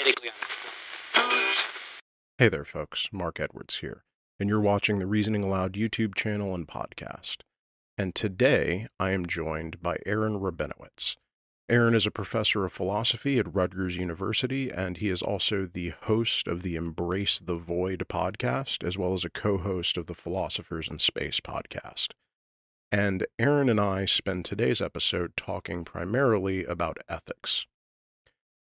medically honest. Hey there, folks. Mark Edwards here, and you're watching the Reasoning Aloud YouTube channel and podcast. And today I am joined by Aaron Rabinowitz. Aaron is a professor of philosophy at Rutgers University, and he is also the host of the Embrace the Void podcast, as well as a co host of the Philosophers in Space podcast. And Aaron and I spend today's episode talking primarily about ethics.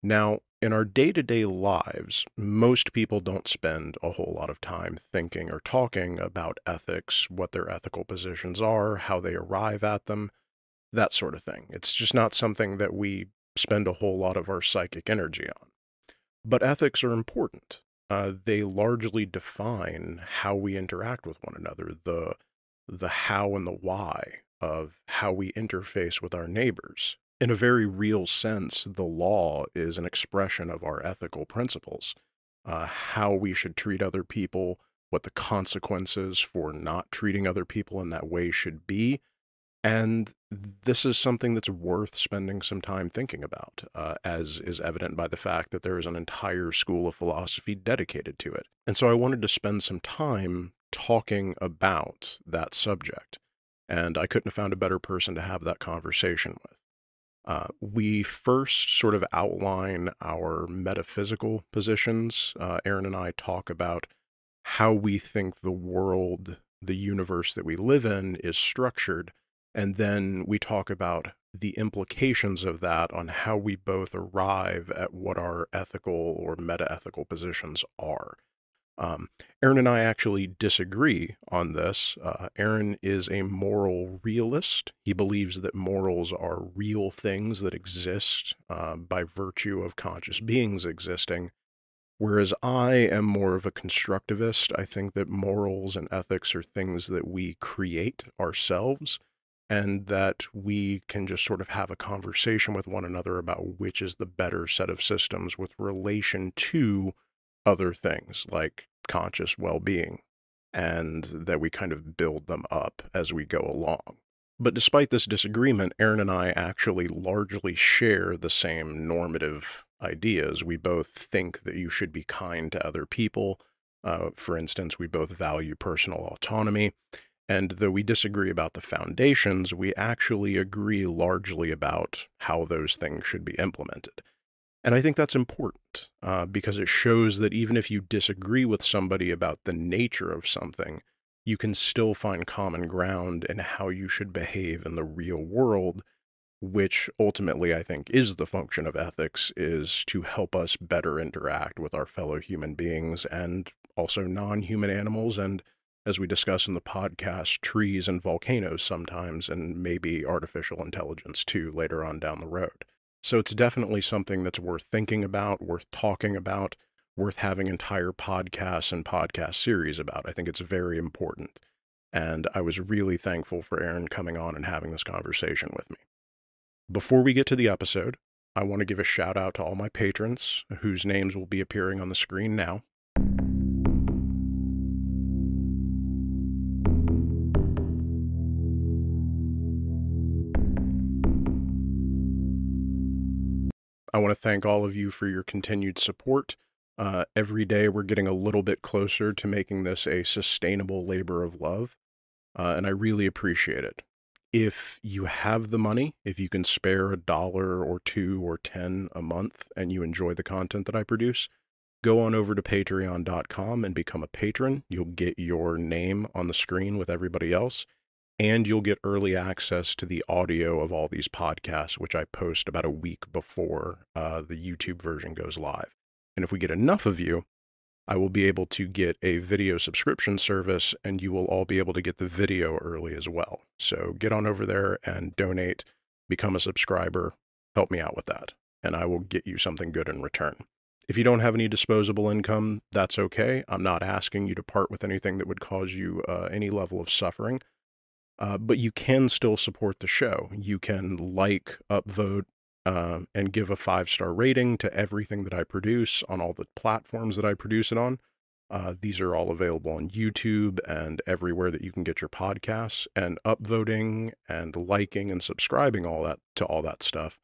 Now, in our day to day lives, most people don't spend a whole lot of time thinking or talking about ethics, what their ethical positions are, how they arrive at them, that sort of thing. It's just not something that we spend a whole lot of our psychic energy on. But ethics are important. Uh, they largely define how we interact with one another, the the how and the why of how we interface with our neighbors. In a very real sense, the law is an expression of our ethical principles, uh, how we should treat other people, what the consequences for not treating other people in that way should be. And this is something that's worth spending some time thinking about, uh, as is evident by the fact that there is an entire school of philosophy dedicated to it. And so I wanted to spend some time talking about that subject. And I couldn't have found a better person to have that conversation with. Uh, we first sort of outline our metaphysical positions. Uh, Aaron and I talk about how we think the world, the universe that we live in, is structured. And then we talk about the implications of that on how we both arrive at what our ethical or meta ethical positions are. Um, Aaron and I actually disagree on this. Uh, Aaron is a moral realist. He believes that morals are real things that exist uh, by virtue of conscious beings existing. Whereas I am more of a constructivist. I think that morals and ethics are things that we create ourselves and that we can just sort of have a conversation with one another about which is the better set of systems with relation to other things like conscious well being, and that we kind of build them up as we go along. But despite this disagreement, Aaron and I actually largely share the same normative ideas. We both think that you should be kind to other people. Uh, for instance, we both value personal autonomy. And though we disagree about the foundations, we actually agree largely about how those things should be implemented. And I think that's important uh, because it shows that even if you disagree with somebody about the nature of something, you can still find common ground in how you should behave in the real world, which ultimately I think is the function of ethics, is to help us better interact with our fellow human beings and also non human animals. And as we discuss in the podcast, trees and volcanoes sometimes, and maybe artificial intelligence too later on down the road. So it's definitely something that's worth thinking about, worth talking about, worth having entire podcasts and podcast series about. I think it's very important. And I was really thankful for Aaron coming on and having this conversation with me. Before we get to the episode, I want to give a shout out to all my patrons whose names will be appearing on the screen now. I want to thank all of you for your continued support. Uh, every day, we're getting a little bit closer to making this a sustainable labor of love, uh, and I really appreciate it. If you have the money, if you can spare a dollar or two or ten a month and you enjoy the content that I produce, go on over to patreon.com and become a patron. You'll get your name on the screen with everybody else and you'll get early access to the audio of all these podcasts, which I post about a week before uh, the YouTube version goes live. And if we get enough of you, I will be able to get a video subscription service, and you will all be able to get the video early as well. So get on over there and donate, become a subscriber, help me out with that, and I will get you something good in return. If you don't have any disposable income, that's okay. I'm not asking you to part with anything that would cause you uh, any level of suffering. Uh, but you can still support the show. You can like, upvote, uh, and give a five star rating to everything that I produce on all the platforms that I produce it on. Uh, these are all available on YouTube and everywhere that you can get your podcasts. And upvoting and liking and subscribing all that to all that stuff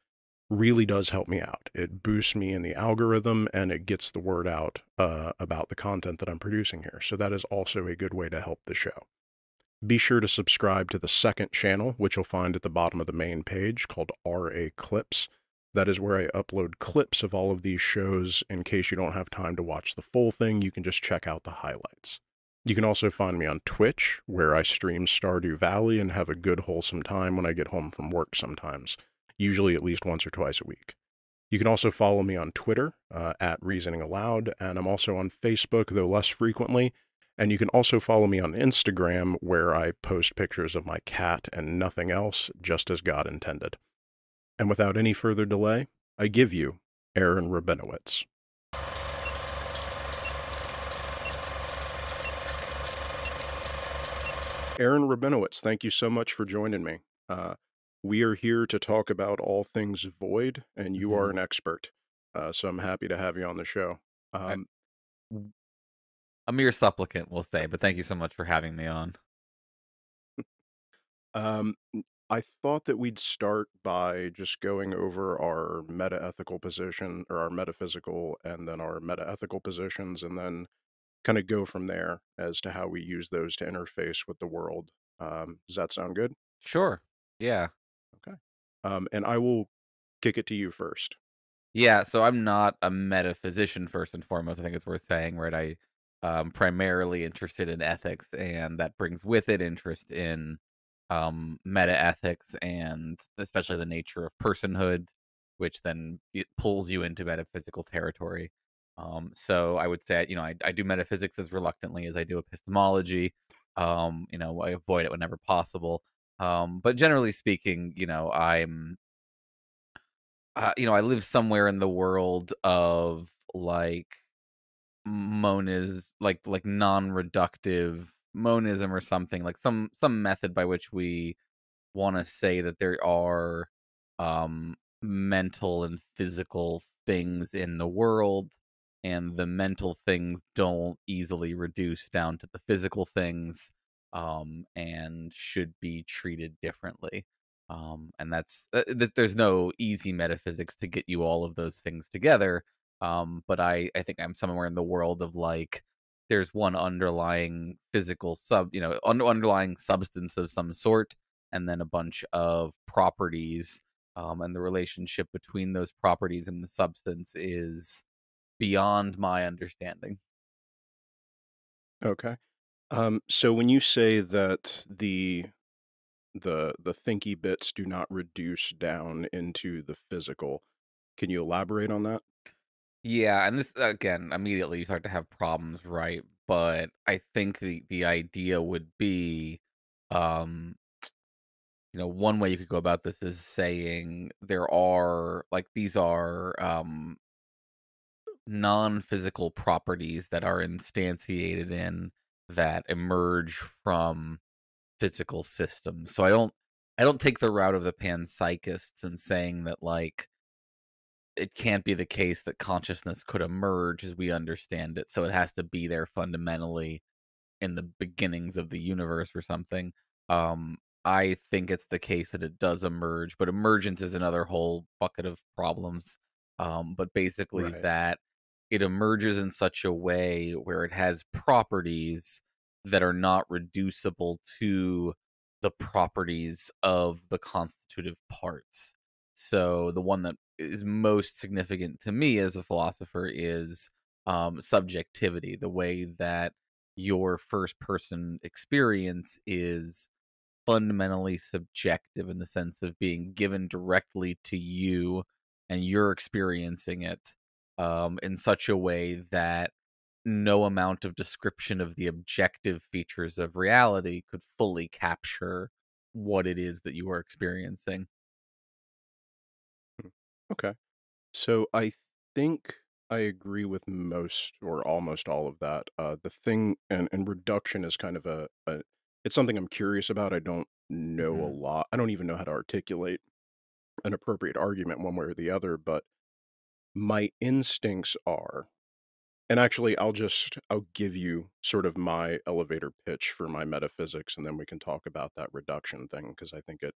really does help me out. It boosts me in the algorithm and it gets the word out uh, about the content that I'm producing here. So that is also a good way to help the show. Be sure to subscribe to the second channel, which you'll find at the bottom of the main page called RA Clips. That is where I upload clips of all of these shows in case you don't have time to watch the full thing. You can just check out the highlights. You can also find me on Twitch, where I stream Stardew Valley and have a good, wholesome time when I get home from work sometimes, usually at least once or twice a week. You can also follow me on Twitter uh, at Reasoning Aloud, and I'm also on Facebook, though less frequently. And you can also follow me on Instagram, where I post pictures of my cat and nothing else, just as God intended. And without any further delay, I give you Aaron Rabinowitz. Aaron Rabinowitz, thank you so much for joining me. Uh, we are here to talk about all things void, and you are Mhm. an expert. Uh, so I'm happy to have you on the show. Um, A mere supplicant, we'll say, but thank you so much for having me on. Um, I thought that we'd start by just going over our meta ethical position or our metaphysical and then our meta ethical positions, and then kind of go from there as to how we use those to interface with the world. Um, does that sound good? Sure. Yeah. Okay. Um, and I will kick it to you first. Yeah. So I'm not a metaphysician first and foremost. I think it's worth saying, right? I um primarily interested in ethics, and that brings with it interest in um meta ethics and especially the nature of personhood, which then pulls you into metaphysical territory. Um, so I would say, you know, I, I do metaphysics as reluctantly as I do epistemology. Um, you know, I avoid it whenever possible. Um, but generally speaking, you know, I'm uh, you know, I live somewhere in the world of like monism, like like non-reductive monism or something, like some some method by which we want to say that there are um mental and physical things in the world and the mental things don't easily reduce down to the physical things um and should be treated differently. Um and that's uh, th- there's no easy metaphysics to get you all of those things together um but i i think i'm somewhere in the world of like there's one underlying physical sub you know un- underlying substance of some sort and then a bunch of properties um, and the relationship between those properties and the substance is beyond my understanding Okay. Um, so when you say that the the the thinky bits do not reduce down into the physical, can you elaborate on that? Yeah and this again immediately you start to have problems right but i think the the idea would be um you know one way you could go about this is saying there are like these are um non-physical properties that are instantiated in that emerge from physical systems. So I don't I don't take the route of the panpsychists and saying that like it can't be the case that consciousness could emerge as we understand it. So it has to be there fundamentally in the beginnings of the universe or something. Um I think it's the case that it does emerge, but emergence is another whole bucket of problems. Um, but basically Right. that it emerges in such a way where it has properties that are not reducible to the properties of the constitutive parts. So the one that is most significant to me as a philosopher is um, subjectivity, the way that your first person experience is fundamentally subjective in the sense of being given directly to you and you're experiencing it um, in such a way that no amount of description of the objective features of reality could fully capture what it is that you are experiencing. Okay. So I think I agree with most or almost all of that. Uh, the thing and, and reduction is kind of a, a it's something I'm curious about. I don't know a Mhm. lot. I don't even know how to articulate an appropriate argument one way or the other, but my instincts are and actually I'll just I'll give you sort of my elevator pitch for my metaphysics and then we can talk about that reduction thing because I think it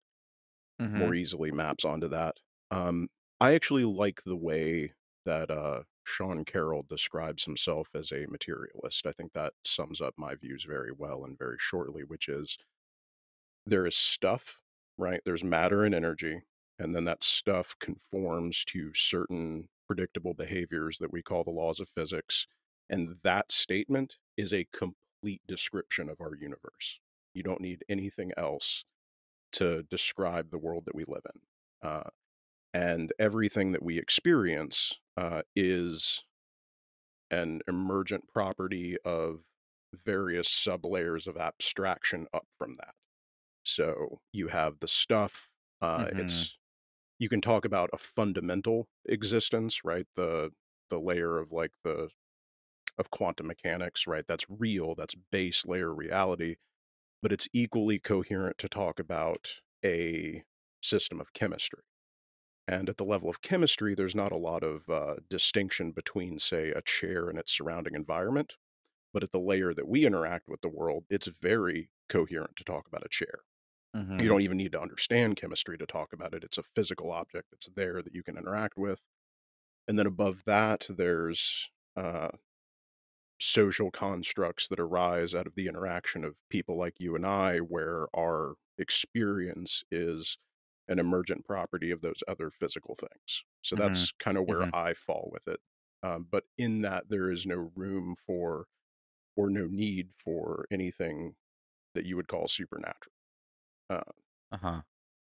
Mhm. more easily maps onto that. Um, I actually like the way that uh, Sean Carroll describes himself as a materialist. I think that sums up my views very well and very shortly, which is there is stuff, right? There's matter and energy, and then that stuff conforms to certain predictable behaviors that we call the laws of physics. And that statement is a complete description of our universe. You don't need anything else to describe the world that we live in. Uh, and everything that we experience uh, is an emergent property of various sublayers of abstraction up from that. So you have the stuff. Uh, Mhm. It's you can talk about a fundamental existence, right? The the layer of like the of quantum mechanics, right? That's real. That's base layer reality. But it's equally coherent to talk about a system of chemistry. And at the level of chemistry, there's not a lot of uh, distinction between, say, a chair and its surrounding environment. But at the layer that we interact with the world, it's very coherent to talk about a chair. Mhm. You don't even need to understand chemistry to talk about it. It's a physical object that's there that you can interact with. And then above that, there's uh, social constructs that arise out of the interaction of people like you and I, where our experience is an emergent property of those other physical things. So Mhm. that's kind of where Mhm. I fall with it. Um, but in that, there is no room for or no need for anything that you would call supernatural. Uh, Uh-huh.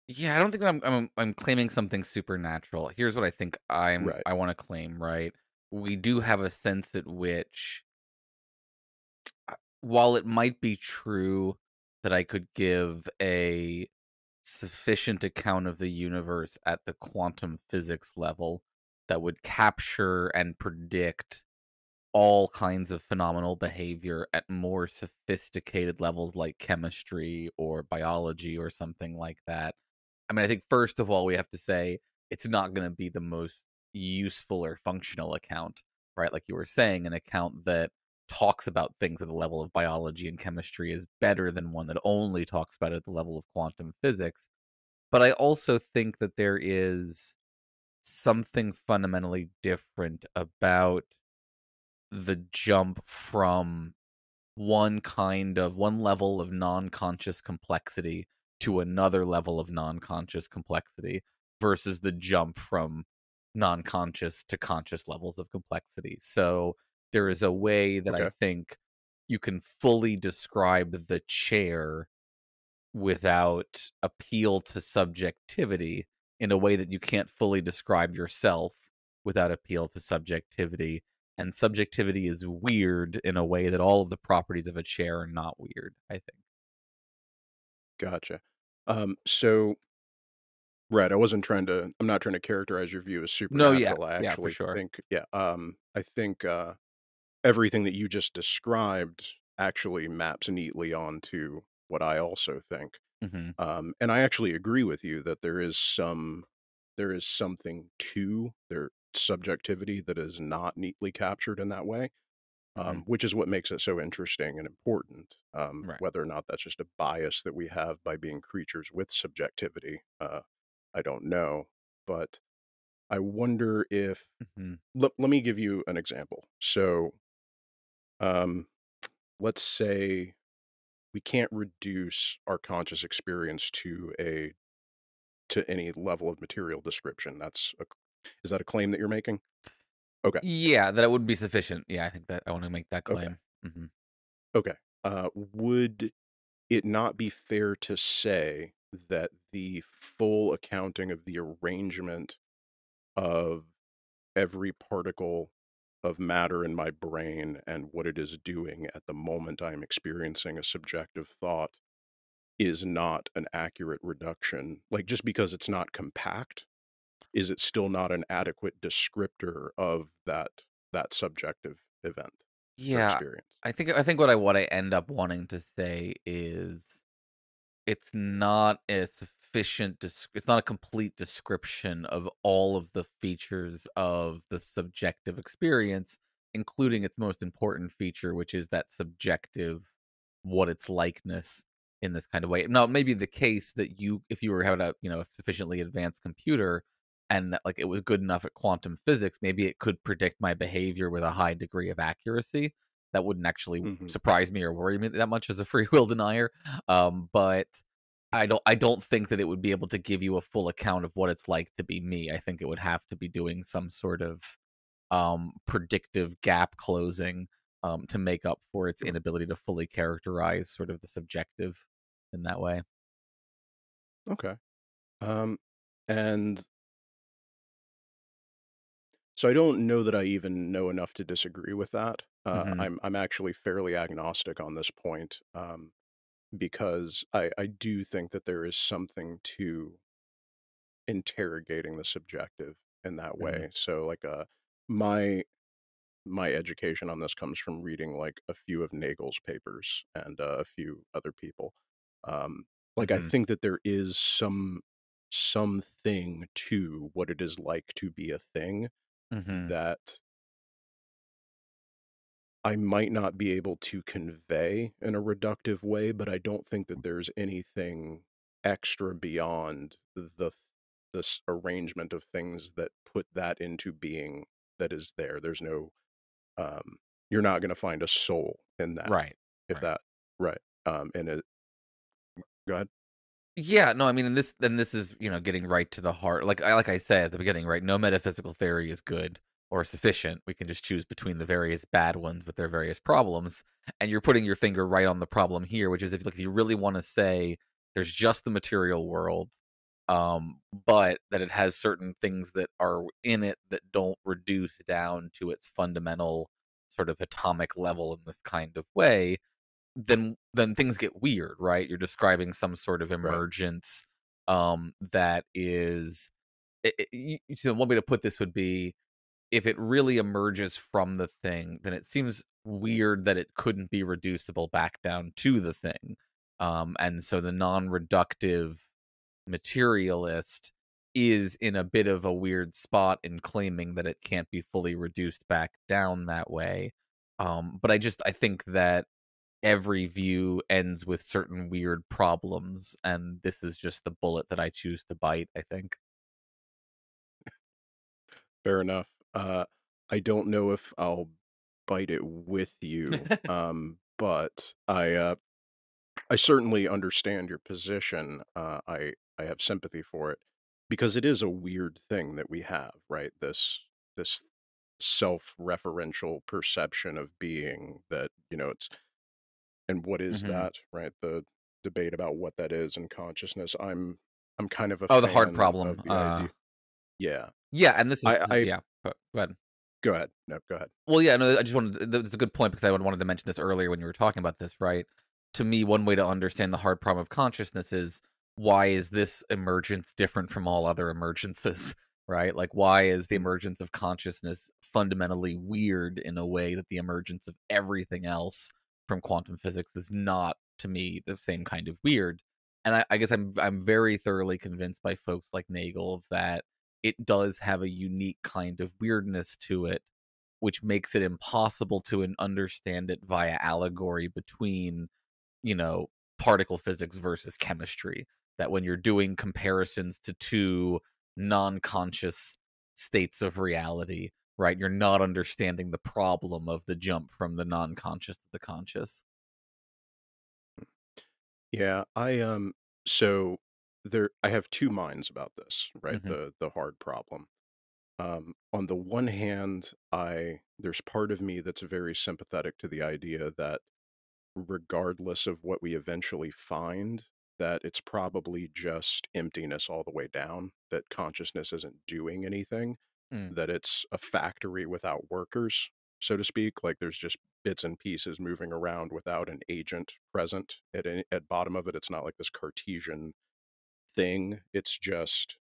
Yeah, I don't think that I'm I'm I'm claiming something supernatural. Here's what I think I'm right. I want to claim, right? We do have a sense at which while it might be true that I could give a sufficient account of the universe at the quantum physics level that would capture and predict all kinds of phenomenal behavior at more sophisticated levels like chemistry or biology or something like that. I mean, I think first of all, we have to say it's not going to be the most useful or functional account, right? Like you were saying, an account that talks about things at the level of biology and chemistry is better than one that only talks about it at the level of quantum physics. But I also think that there is something fundamentally different about the jump from one kind of one level of non-conscious complexity to another level of non-conscious complexity versus the jump from non-conscious to conscious levels of complexity. So there is a way that I think you can fully describe the chair without appeal to subjectivity in a way that you can't fully describe yourself without appeal to subjectivity and subjectivity is weird in a way that all of the properties of a chair are not weird i think Gotcha. Um, so, right, I wasn't trying to, I'm not trying to characterize your view as no yeah supernatural. I yeah for actually sure think, yeah, um, I think uh, everything that you just described actually maps neatly onto what I also think. hmm Um, and I actually agree with you that there is some, there is something to their subjectivity that is not neatly captured in that way hmm um, which is what makes it so interesting and important. Um, right whether or not that's just a bias that we have by being creatures with subjectivity, uh, I don't know. But I wonder if, hmm let, let me give you an example. So, um, let's say we can't reduce our conscious experience to a to any level of material description. That's a, is that a claim that you're making? Okay. yeah that would be sufficient yeah i think that i want to make that Okay. claim hmm Okay. Uh, would it not be fair to say that the full accounting of the arrangement of every particle of matter in my brain and what it is doing at the moment I'm experiencing a subjective thought is not an accurate reduction? Like, just because it's not compact, is it still not an adequate descriptor of that that subjective event yeah experience? i think i think what i what i end up wanting to say is it's not a sufficient it's not a complete description of all of the features of the subjective experience including its most important feature which is that subjective what its likeness in this kind of way now it may be the case that you if you were having a you know a sufficiently advanced computer and like it was good enough at quantum physics, maybe it could predict my behavior with a high degree of accuracy. That wouldn't actually Mhm. surprise me or worry me that much as a free will denier. Um, but I don't I don't think that it would be able to give you a full account of what it's like to be me. I think it would have to be doing some sort of um predictive gap closing um to make up for its inability to fully characterize sort of the subjective in that way. Okay. Um, and so I don't know that I even know enough to disagree with that. Uh, Mhm. I'm I'm actually fairly agnostic on this point, um, because I I do think that there is something to interrogating the subjective in that Mhm. way. So like uh my my education on this comes from reading like a few of Nagel's papers and uh, a few other people. Um, like I Mhm. think that there is some something to what it is like to be a thing Mhm. that I might not be able to convey in a reductive way, but I don't think that there's anything extra beyond the this arrangement of things that put that into being that is there. There's no um you're not going to find a soul in that Right. if Right. that right um and it go ahead Yeah, no, I mean, and this then this is, you know, getting right to the heart. Like I like I said at the beginning, right? No metaphysical theory is good or sufficient. We can just choose between the various bad ones with their various problems. And you're putting your finger right on the problem here, which is if like if you really want to say there's just the material world, um, but that it has certain things that are in it that don't reduce down to its fundamental sort of atomic level in this kind of way, then then things get weird, right? You're describing some sort of right emergence um that is it, it, you, so one way to put this would be if it really emerges from the thing, then it seems weird that it couldn't be reducible back down to the thing. Um, and so the non-reductive materialist is in a bit of a weird spot in claiming that it can't be fully reduced back down that way. Um, but I just I think that every view ends with certain weird problems, and this is just the bullet that I choose to bite, I think. fair enough uh i don't know if i'll bite it with you um but i uh i certainly understand your position uh i i have sympathy for it because it is a weird thing that we have right? This this self-referential perception of being that you know it's and what is hmm that right? The debate about what that is and consciousness. I'm i'm kind of a Oh, the hard problem. Uh, yeah. Yeah, and this is, i i yeah. Go go ahead. go ahead no go ahead Well, yeah, no, I just wanted that's a good point because I wanted to mention this earlier when you were talking about this, right? To me, one way to understand the hard problem of consciousness is why is this emergence different from all other emergences, right? Like, why is the Mm, emergence of consciousness fundamentally weird in a way that the emergence of everything else from quantum physics is not, to me, the same kind of weird? And I, I guess I'm I'm very thoroughly convinced by folks like Nagel that it does have a unique kind of weirdness to it which makes it impossible to un- understand it via allegory between, you know, particle physics versus chemistry. That when you're doing comparisons to two non conscious states of reality, right, you're not understanding the problem of the jump from the non conscious to the conscious. Yeah, I um so there I have two minds about this, right? hmm The the hard problem. Um on the one hand, I there's part of me that's very sympathetic to the idea that regardless of what we eventually find, that it's probably just emptiness all the way down, that consciousness isn't doing anything, Mm, that it's a factory without workers, so to speak, like there's just bits and pieces moving around without an agent present at any, at bottom of it. It's not like this Cartesian thing. It's just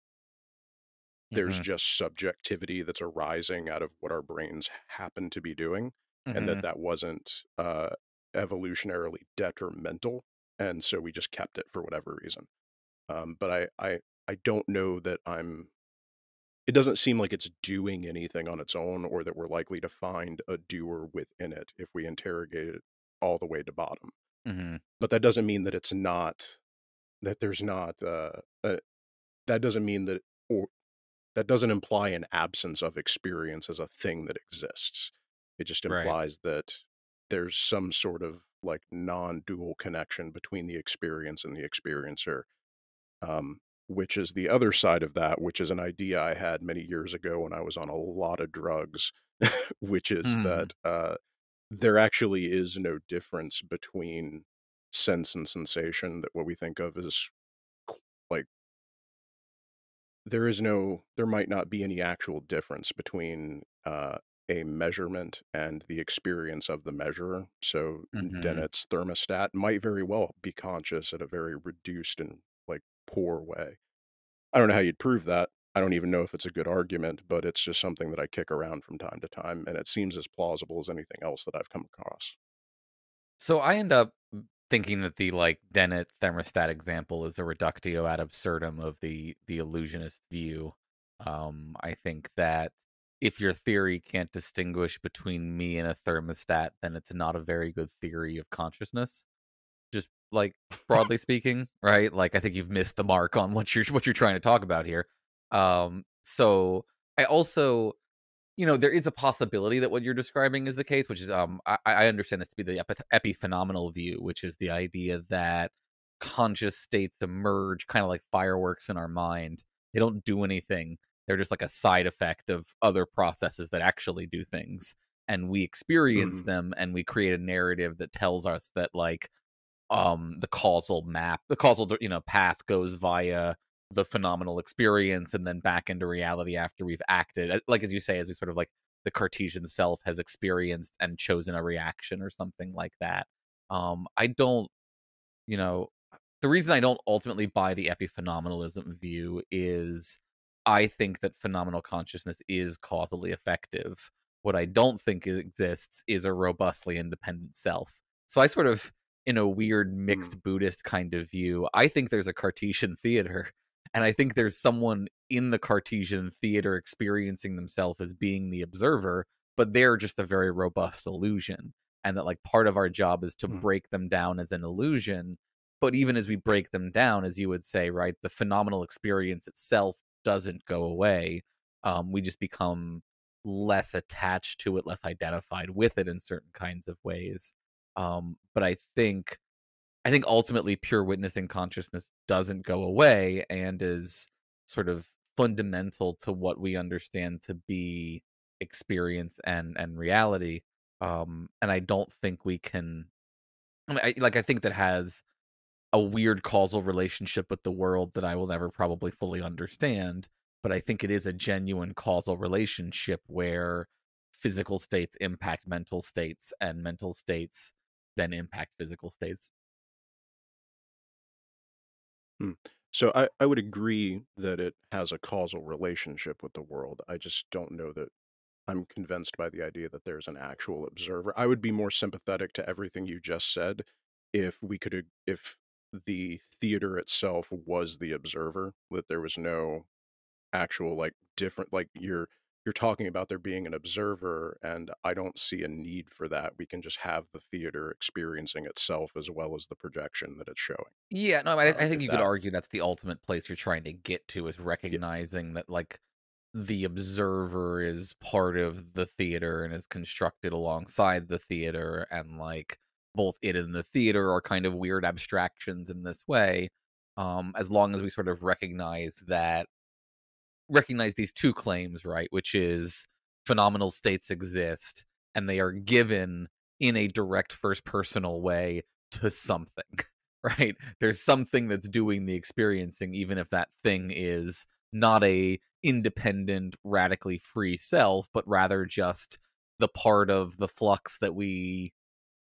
there's hmm just subjectivity that's arising out of what our brains happen to be doing, and that hmm that wasn't uh, evolutionarily detrimental, and so we just kept it for whatever reason. Um, but I, I I don't know that I'm it doesn't seem like it's doing anything on its own or that we're likely to find a doer within it if we interrogate it all the way to bottom. hmm But that doesn't mean that it's not that there's not uh, uh that doesn't mean that or that doesn't imply an absence of experience as a thing that exists. It just Right. implies that there's some sort of like non-dual connection between the experience and the experiencer um, which is the other side of that, which is an idea I had many years ago when I was on a lot of drugs, which is Hmm. that uh, there actually is no difference between sense and sensation, that what we think of as like there is no, there might not be any actual difference between uh, a measurement and the experience of the measurer. So Mhm. Dennett's thermostat might very well be conscious at a very reduced and like poor way. I don't know how you'd prove that. I don't even know if it's a good argument, but it's just something that I kick around from time to time, and it seems as plausible as anything else that I've come across. So I end up thinking that the like Dennett thermostat example is a reductio ad absurdum of the the illusionist view. Um, I think that if your theory can't distinguish between me and a thermostat, then it's not a very good theory of consciousness. Just like broadly speaking, right? Like I think you've missed the mark on what you're what you're trying to talk about here. Um, so I also you know, there is a possibility that what you're describing is the case, which is um I, I understand this to be the epi- epiphenomenal view, which is the idea that conscious states emerge kind of like fireworks in our mind. They don't do anything. They're just like a side effect of other processes that actually do things. And we experience Mhm. them and we create a narrative that tells us that like um the causal map, the causal you know path goes via the phenomenal experience and then back into reality after we've acted Uh, like as you say as we sort of like the cartesian self has experienced and chosen a reaction or something like that um i don't you know the reason i don't ultimately buy the epiphenomenalism view is i think that phenomenal consciousness is causally effective. What i don't think exists is a robustly independent self. So i sort of in a weird mixed buddhist kind of view i think there's a cartesian theater and I think there's someone in the Cartesian theater experiencing themselves as being the observer, but they're just a very robust illusion. And that, like, part of our job is to Mhm. break them down as an illusion. But even as we break them down, as you would say, right, the phenomenal experience itself doesn't go away. Um, we just become less attached to it, less identified with it in certain kinds of ways. Um, but I think I think ultimately pure witnessing consciousness doesn't go away and is sort of fundamental to what we understand to be experience and and reality. Um, and I don't think we can. I mean, I, like I think that has a weird causal relationship with the world that I will never probably fully understand. But I think it is a genuine causal relationship where physical states impact mental states and mental states then impact physical states. Hmm. So I, I would agree that it has a causal relationship with the world. I just don't know that I'm convinced by the idea that there's an actual observer. I would be more sympathetic to everything you just said if we could, if the theater itself was the observer, that there was no actual like different, like you're you're talking about there being an observer, and I don't see a need for that. We can just have the theater experiencing itself as well as the projection that it's showing. Yeah, no, I, Um, I think you could argue that's the ultimate place you're trying to get to is yeah, recognizing that like the observer is part of the theater and is constructed alongside the theater and like both it and the theater are kind of weird abstractions in this way um as long as we sort of recognize that recognize these two claims right which is phenomenal states exist and they are given in a direct first personal way to something right there's something that's doing the experiencing even if that thing is not a independent radically free self but rather just the part of the flux that we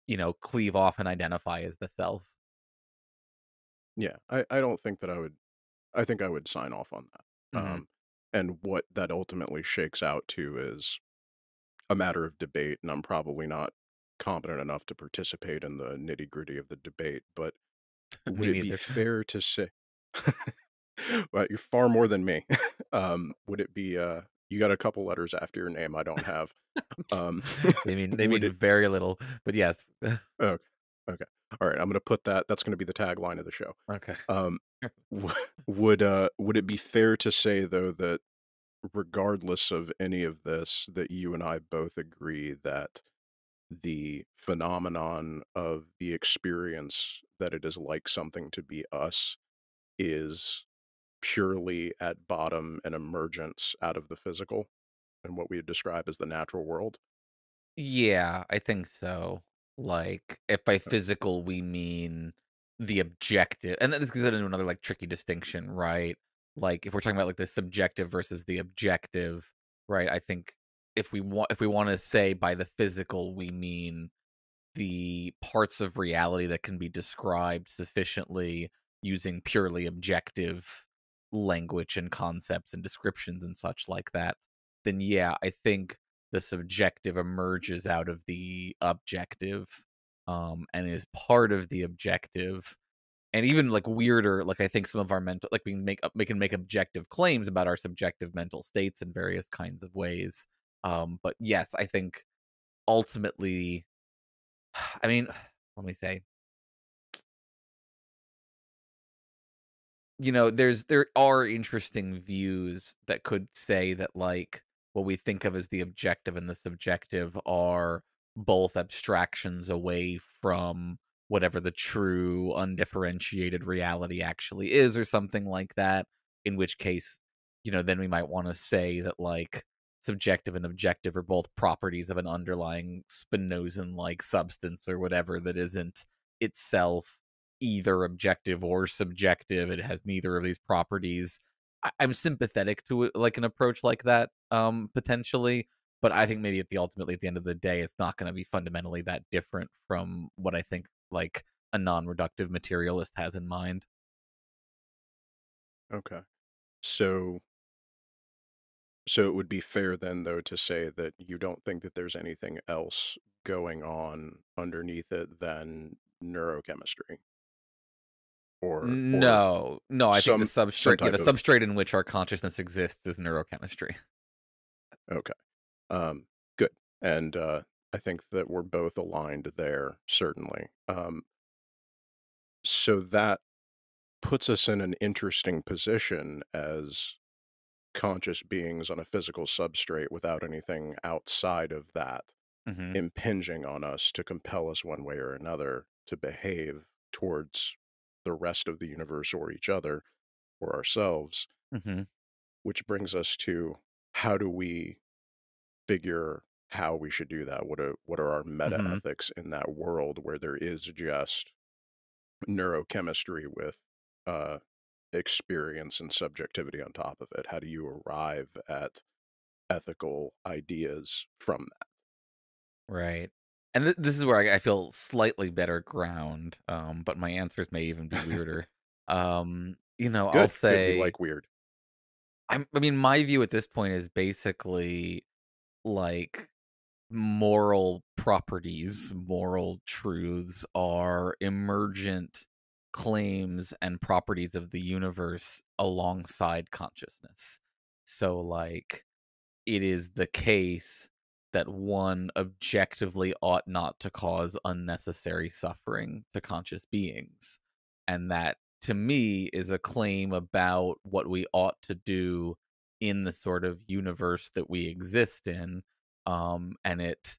you know cleave off and identify as the self yeah. I, I don't think that I would. I think I would sign off on that. hmm Um, and what that ultimately shakes out to is a matter of debate, and I'm probably not competent enough to participate in the nitty gritty of the debate. But would me it be fair to say, well, you're far more than me. um, would it be, uh, you got a couple letters after your name I don't have. Um, they mean they mean it, very little but yes okay, okay. All right, I'm going to put that, that's going to be the tagline of the show. okay Um, w- would, uh, would it be fair to say, though, that regardless of any of this, that you and I both agree that the phenomenon of the experience that it is like something to be us is purely at bottom an emergence out of the physical and what we would describe as the natural world. Yeah, I think so. Like, if by physical we mean the objective, and then this gets into another like tricky distinction, right? Like, if we're talking about like the subjective versus the objective, right? I think if we want if we want to say by the physical we mean the parts of reality that can be described sufficiently using purely objective language and concepts and descriptions and such like that, then yeah, I think the subjective emerges out of the objective um and is part of the objective and even like weirder like i think some of our mental like we can make we can make objective claims about our subjective mental states in various kinds of ways um but yes i think ultimately I mean, let me say, you know, there's there are interesting views that could say that like what we think of as the objective and the subjective are both abstractions away from whatever the true undifferentiated reality actually is or something like that in which case you know then we might want to say that like subjective and objective are both properties of an underlying Spinozan like substance or whatever that isn't itself either objective or subjective. It has neither of these properties. I- I'm sympathetic to like an approach like that, um, potentially. But I think maybe at the ultimately at the end of the day, it's not going to be fundamentally that different from what I think like a non-reductive materialist has in mind. Okay. So so it would be fair then though to say that you don't think that there's anything else going on underneath it than neurochemistry or or No, no, I think the some some substrate, yeah, the of substrate in which our consciousness exists is neurochemistry. okay. Um good. And uh I think that we're both aligned there certainly. Um so that puts us in an interesting position as conscious beings on a physical substrate without anything outside of that hmm impinging on us to compel us one way or another to behave towards the rest of the universe or each other or ourselves, hmm which brings us to how do we figure how we should do that? What are what are our meta hmm ethics in that world where there is just neurochemistry with uh experience and subjectivity on top of it? How do you arrive at ethical ideas from that? Right. And th- this is where I, I feel slightly better ground, um, but my answers may even be weirder. Um, you know, I'll Good, good. Say, like weird. I'm, I mean, my view at this point is basically like moral properties, moral truths are emergent claims and properties of the universe alongside consciousness. So, like, it is the case that one objectively ought not to cause unnecessary suffering to conscious beings. And that, to me, is a claim about what we ought to do in the sort of universe that we exist in. Um, and it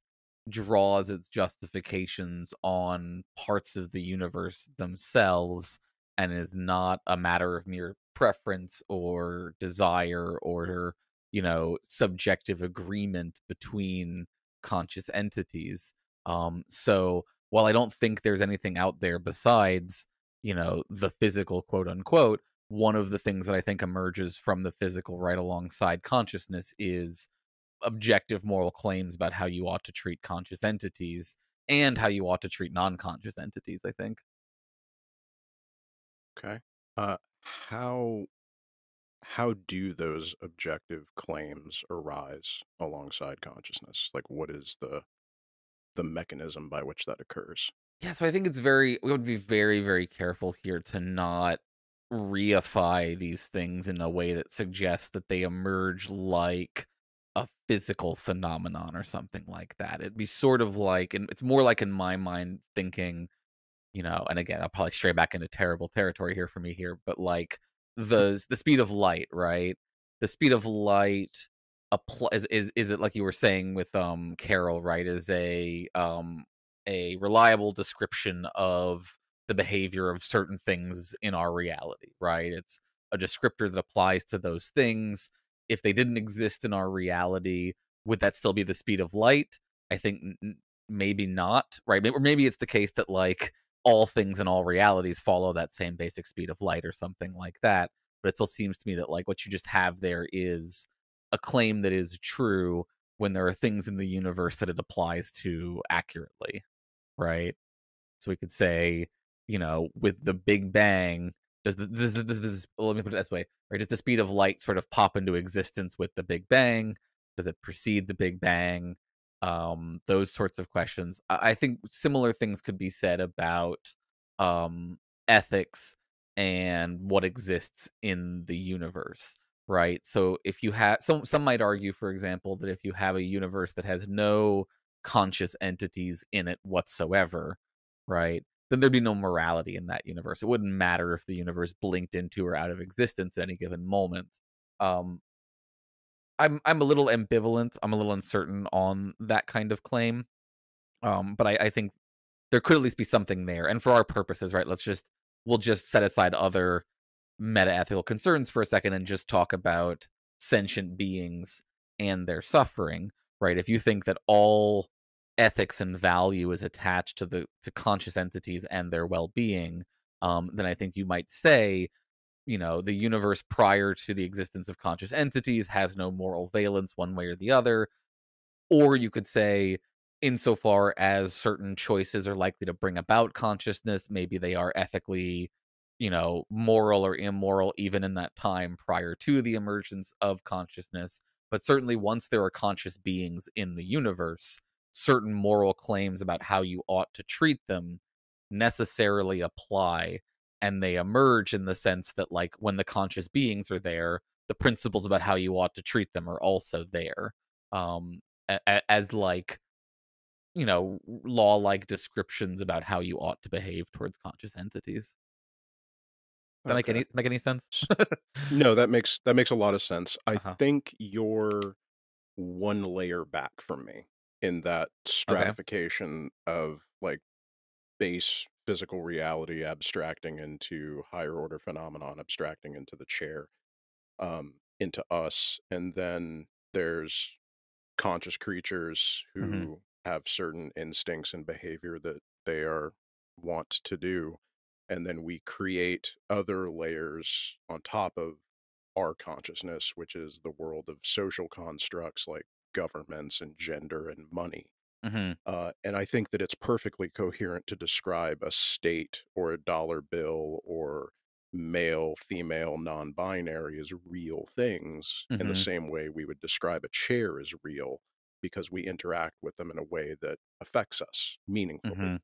draws its justifications on parts of the universe themselves and is not a matter of mere preference or desire or you know subjective agreement between conscious entities. Um so while i don't think there's anything out there besides you know the physical quote unquote one of the things that i think emerges from the physical right alongside consciousness is objective moral claims about how you ought to treat conscious entities and how you ought to treat non-conscious entities i think Okay. Uh, how how do those objective claims arise alongside consciousness? Like, what is the the mechanism by which that occurs? Yeah, so I think it's very we would be very, very careful here to not reify these things in a way that suggests that they emerge like a physical phenomenon or something like that. It'd be sort of like, and it's more like in my mind thinking, you know, and again, I'll probably stray back into terrible territory here for me here, but like the the speed of light, right? the speed of light appl- is, is is it like you were saying with um Carroll, right? Is a um a reliable description of the behavior of certain things in our reality, right? It's a descriptor that applies to those things. If they didn't exist in our reality, would that still be the speed of light? I think maybe not, right? Or maybe it's the case that like all things in all realities follow that same basic speed of light or something like that. But it still seems to me that like what you just have there is a claim that is true when there are things in the universe that it applies to accurately, right? So we could say, you know, with the Big Bang, does the, this, this, this, let me put it this way, right? Does the speed of light sort of pop into existence with the Big Bang? Does it precede the Big Bang? Um, those sorts of questions. I, I think similar things could be said about um, ethics and what exists in the universe right so if you have some some might argue for example that if you have a universe that has no conscious entities in it whatsoever right then there'd be no morality in that universe it wouldn't matter if the universe blinked into or out of existence at any given moment um i'm i'm a little ambivalent i'm a little uncertain on that kind of claim um but i i think there could at least be something there and for our purposes right let's just we'll just set aside other meta ethical concerns for a second and just talk about sentient beings and their suffering, right? If you think that all ethics and value is attached to the to conscious entities and their well-being, um, then I think you might say, you know, the universe prior to the existence of conscious entities has no moral valence one way or the other. Or you could say, insofar as certain choices are likely to bring about consciousness, maybe they are ethically you know, moral or immoral, even in that time prior to the emergence of consciousness. But certainly, once there are conscious beings in the universe, certain moral claims about how you ought to treat them necessarily apply. And they emerge in the sense that, like, when the conscious beings are there, the principles about how you ought to treat them are also there. Um, as like, you know, law like descriptions about how you ought to behave towards conscious entities that make any make any sense? no, that makes that makes a lot of sense. I Uh-huh. think you're one layer back from me in that stratification of like base physical reality abstracting into higher order phenomenon abstracting into the chair um into us and then there's conscious creatures who Mhm. have certain instincts and behavior that they are want to do and then we create other layers on top of our consciousness which is the world of social constructs like governments and gender and money hmm uh, and i think that it's perfectly coherent to describe a state or a dollar bill or male female non-binary as real things in the Mhm. same way we would describe a chair as real because we interact with them in a way that affects us meaningfully hmm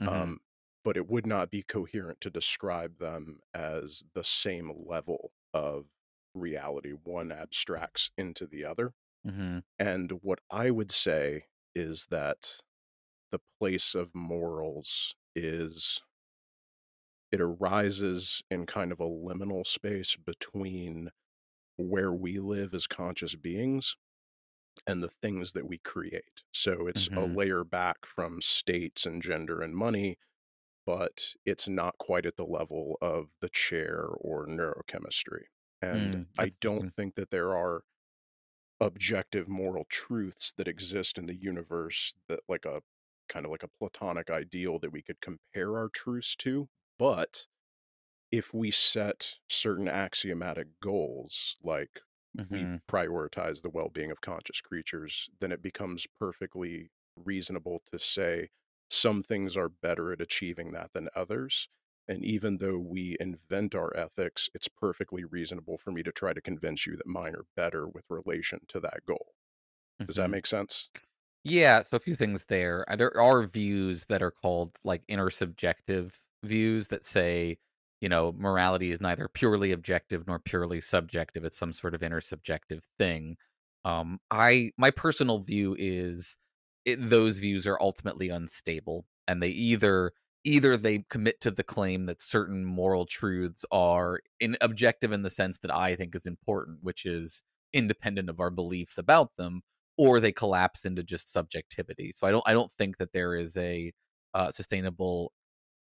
hmm um, but it would not be coherent to describe them as the same level of reality. One abstracts into the other. Hmm And what I would say is that the place of morals is it arises in kind of a liminal space between where we live as conscious beings and the things that we create. So it's a Mhm. layer back from states and gender and money but it's not quite at the level of the chair or neurochemistry. And Mm, I don't think that there are objective moral truths that exist in the universe that like a kind of like a platonic ideal that we could compare our truths to. But if we set certain axiomatic goals, like we Mhm. prioritize the well being of conscious creatures, then it becomes perfectly reasonable to say some things are better at achieving that than others. And even though we invent our ethics, it's perfectly reasonable for me to try to convince you that mine are better with relation to that goal. Does that Mhm. make sense? Yeah, so a few things there. Uh, There are views that are called like intersubjective views that say, you know, morality is neither purely objective nor purely subjective. It's some sort of intersubjective thing. Um, I my personal view is it, those views are ultimately unstable, and they either either they commit to the claim that certain moral truths are in objective in the sense that I think is important, which is independent of our beliefs about them, or they collapse into just subjectivity. So I don't I don't think that there is a uh, sustainable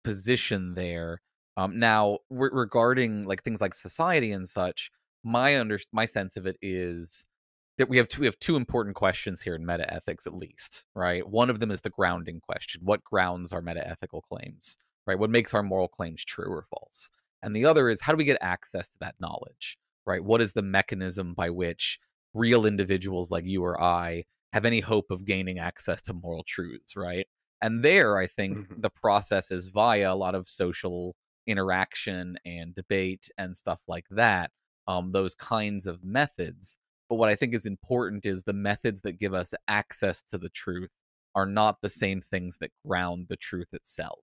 position there. Um, now, re- regarding like things like society and such, my under my sense of it is that we have two we have two important questions here in meta ethics at least right? One of them is the grounding question what grounds our meta ethical claims right? What makes our moral claims true or false? And the other is how do we get access to that knowledge right? What is the mechanism by which real individuals like you or i have any hope of gaining access to moral truths right? And there i think Mhm. the process is via a lot of social interaction and debate and stuff like that um, those kinds of methods but what I think is important is the methods that give us access to the truth are not the same things that ground the truth itself.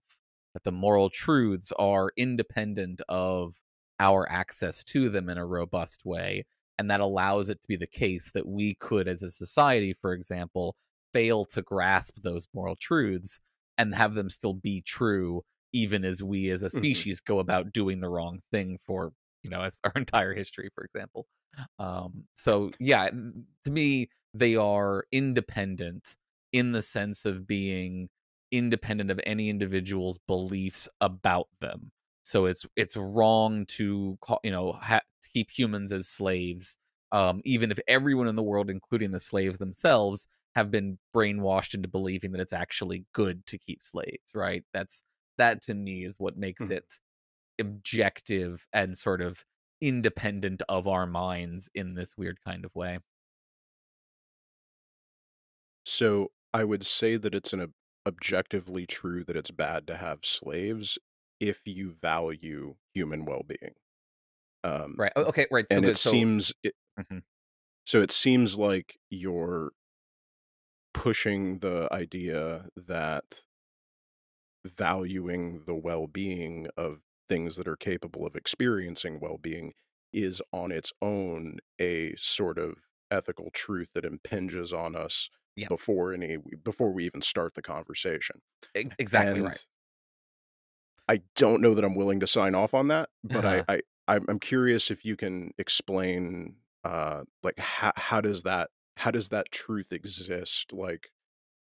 That the moral truths are independent of our access to them in a robust way. And that allows it to be the case that we could, as a society, for example, fail to grasp those moral truths and have them still be true, even as we as a Mhm. species go about doing the wrong thing for, you know, as our entire history, for example. Um, so yeah, to me, they are independent in the sense of being independent of any individual's beliefs about them. So it's it's wrong to call, you know ha- keep humans as slaves, um, even if everyone in the world, including the slaves themselves, have been brainwashed into believing that it's actually good to keep slaves. Right? That's that to me is what makes Mhm. it objective and sort of independent of our minds in this weird kind of way. So I would say that it's an ob- objectively true that it's bad to have slaves if you value human well-being. Um, Right. Okay. Right. So and good. it So seems it, Mhm. so it seems like you're pushing the idea that valuing the well-being of things that are capable of experiencing well-being is on its own a sort of ethical truth that impinges on us Yeah. before any before we even start the conversation. exactly and right. I don't know that I'm willing to sign off on that, but I, Uh-huh. I I'm I'm curious if you can explain uh like how how does that how does that truth exist like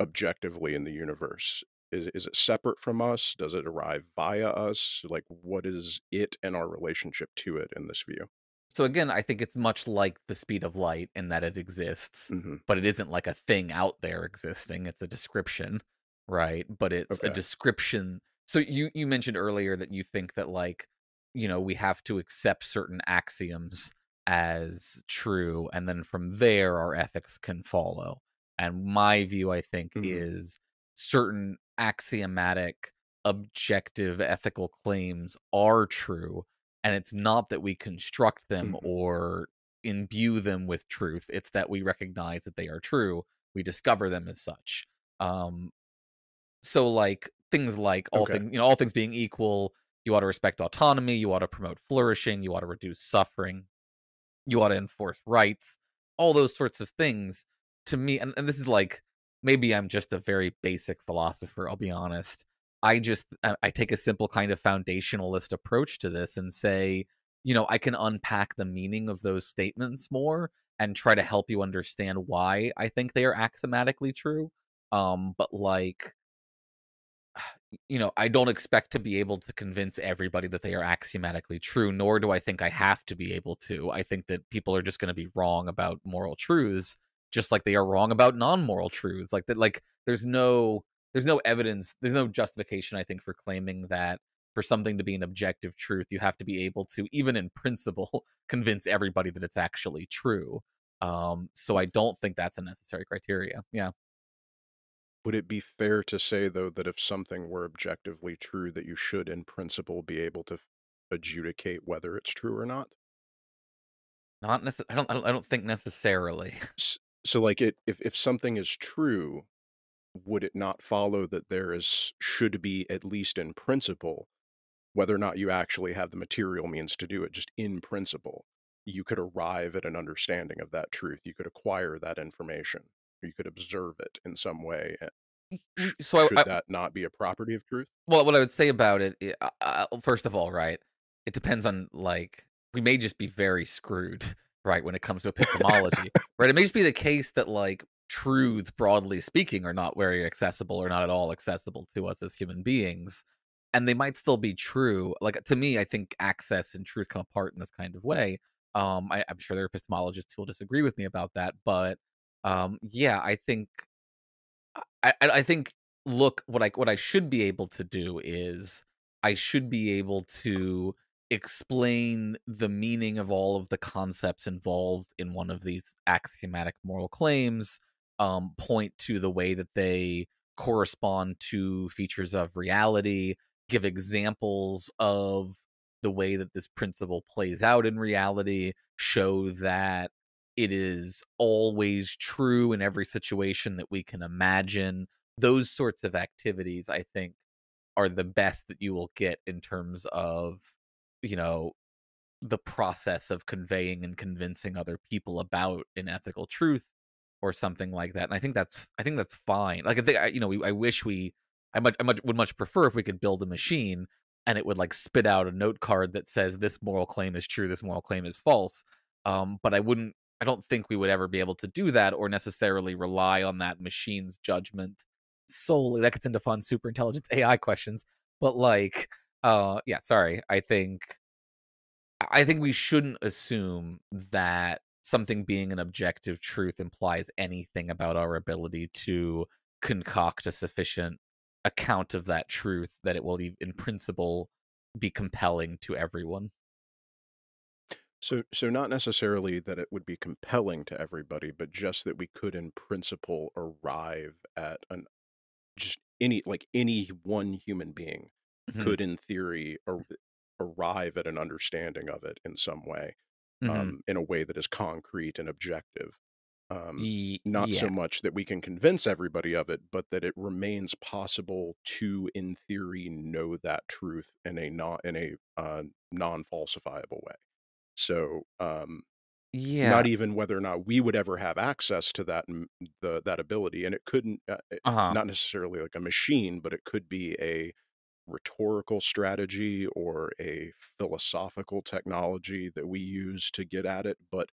objectively in the universe? Is is it separate from us? Does it arrive via us? Like what is it and our relationship to it in this view? So again, I think it's much like the speed of light in that it exists, hmm but it isn't like a thing out there existing. It's a description, right? But it's a description. So you you mentioned earlier that you think that like, you know, we have to accept certain axioms as true and then from there our ethics can follow. And my view I think Mhm. is certain axiomatic objective ethical claims are true and it's not that we construct them Mhm. or imbue them with truth it's that we recognize that they are true we discover them as such um so like things like all Okay. things you know all things being equal you ought to respect autonomy you ought to promote flourishing you ought to reduce suffering you ought to enforce rights all those sorts of things to me and, and this is like maybe i'm just a very basic philosopher i'll be honest i just I, take a simple kind of foundationalist approach to this and say you know i can unpack the meaning of those statements more and try to help you understand why i think they are axiomatically true um but like you know, I don't expect to be able to convince everybody that they are axiomatically true, nor do I think I have to be able to. I think that people are just going to be wrong about moral truths, just like they are wrong about non-moral truths. Like that, like there's no there's no evidence, there's no justification, I think, for claiming that for something to be an objective truth, you have to be able to, even in principle, convince everybody that it's actually true. Um, so I don't think that's a necessary criteria. Yeah. Would it be fair to say though that if something were objectively true that you should in principle be able to adjudicate whether it's true or not? Not necessarily I don't I don't I don't think necessarily. So like it if if something is true, would it not follow that there is should be at least in principle whether or not you actually have the material means to do it just in principle you could arrive at an understanding of that truth. You could acquire that information. Or you could observe it in some way eh, Y- Sh- y- So should I, that not be a property of truth? well, what I would say about it, uh, first of all, right, it depends on like we may just be very screwed, right, when it comes to epistemology, right? It may just be the case that like truths, broadly speaking, are not very accessible or not at all accessible to us as human beings, and they might still be true. Like to me, I think access and truth come apart in this kind of way. Um, I, I'm sure there are epistemologists who will disagree with me about that, but um, yeah, I think I, I I think look what I what I should be able to do is I should be able to explain the meaning of all of the concepts involved in one of these axiomatic moral claims um point to the way that they correspond to features of reality give examples of the way that this principle plays out in reality show that it is always true in every situation that we can imagine. Those sorts of activities, I think, are the best that you will get in terms of, you know, the process of conveying and convincing other people about an ethical truth or something like that. And I think that's I think that's fine. Like I think I, you know, we, I wish we I much I much would much prefer if we could build a machine and it would like spit out a note card that says this moral claim is true, this moral claim is false. Um, but I wouldn't I don't think we would ever be able to do that or necessarily rely on that machine's judgment solely. That gets into fun super intelligence AI questions. But like, uh, yeah, sorry. I think I think we shouldn't assume that something being an objective truth implies anything about our ability to concoct a sufficient account of that truth that it will, in principle, be compelling to everyone. So, so not necessarily that it would be compelling to everybody, but just that we could, in principle, arrive at an just any like any one human being Mhm, could, in theory, ar- arrive at an understanding of it in some way, mhm. um, in a way that is concrete and objective. Um, not so much that we can convince everybody of it, but that it remains possible to, in theory, know that truth in a non in a uh, non-falsifiable way. So, um, Yeah. not even whether or not we would ever have access to that the that ability, and it couldn't uh, Uh-huh. not necessarily like a machine, but it could be a rhetorical strategy or a philosophical technology that we use to get at it. But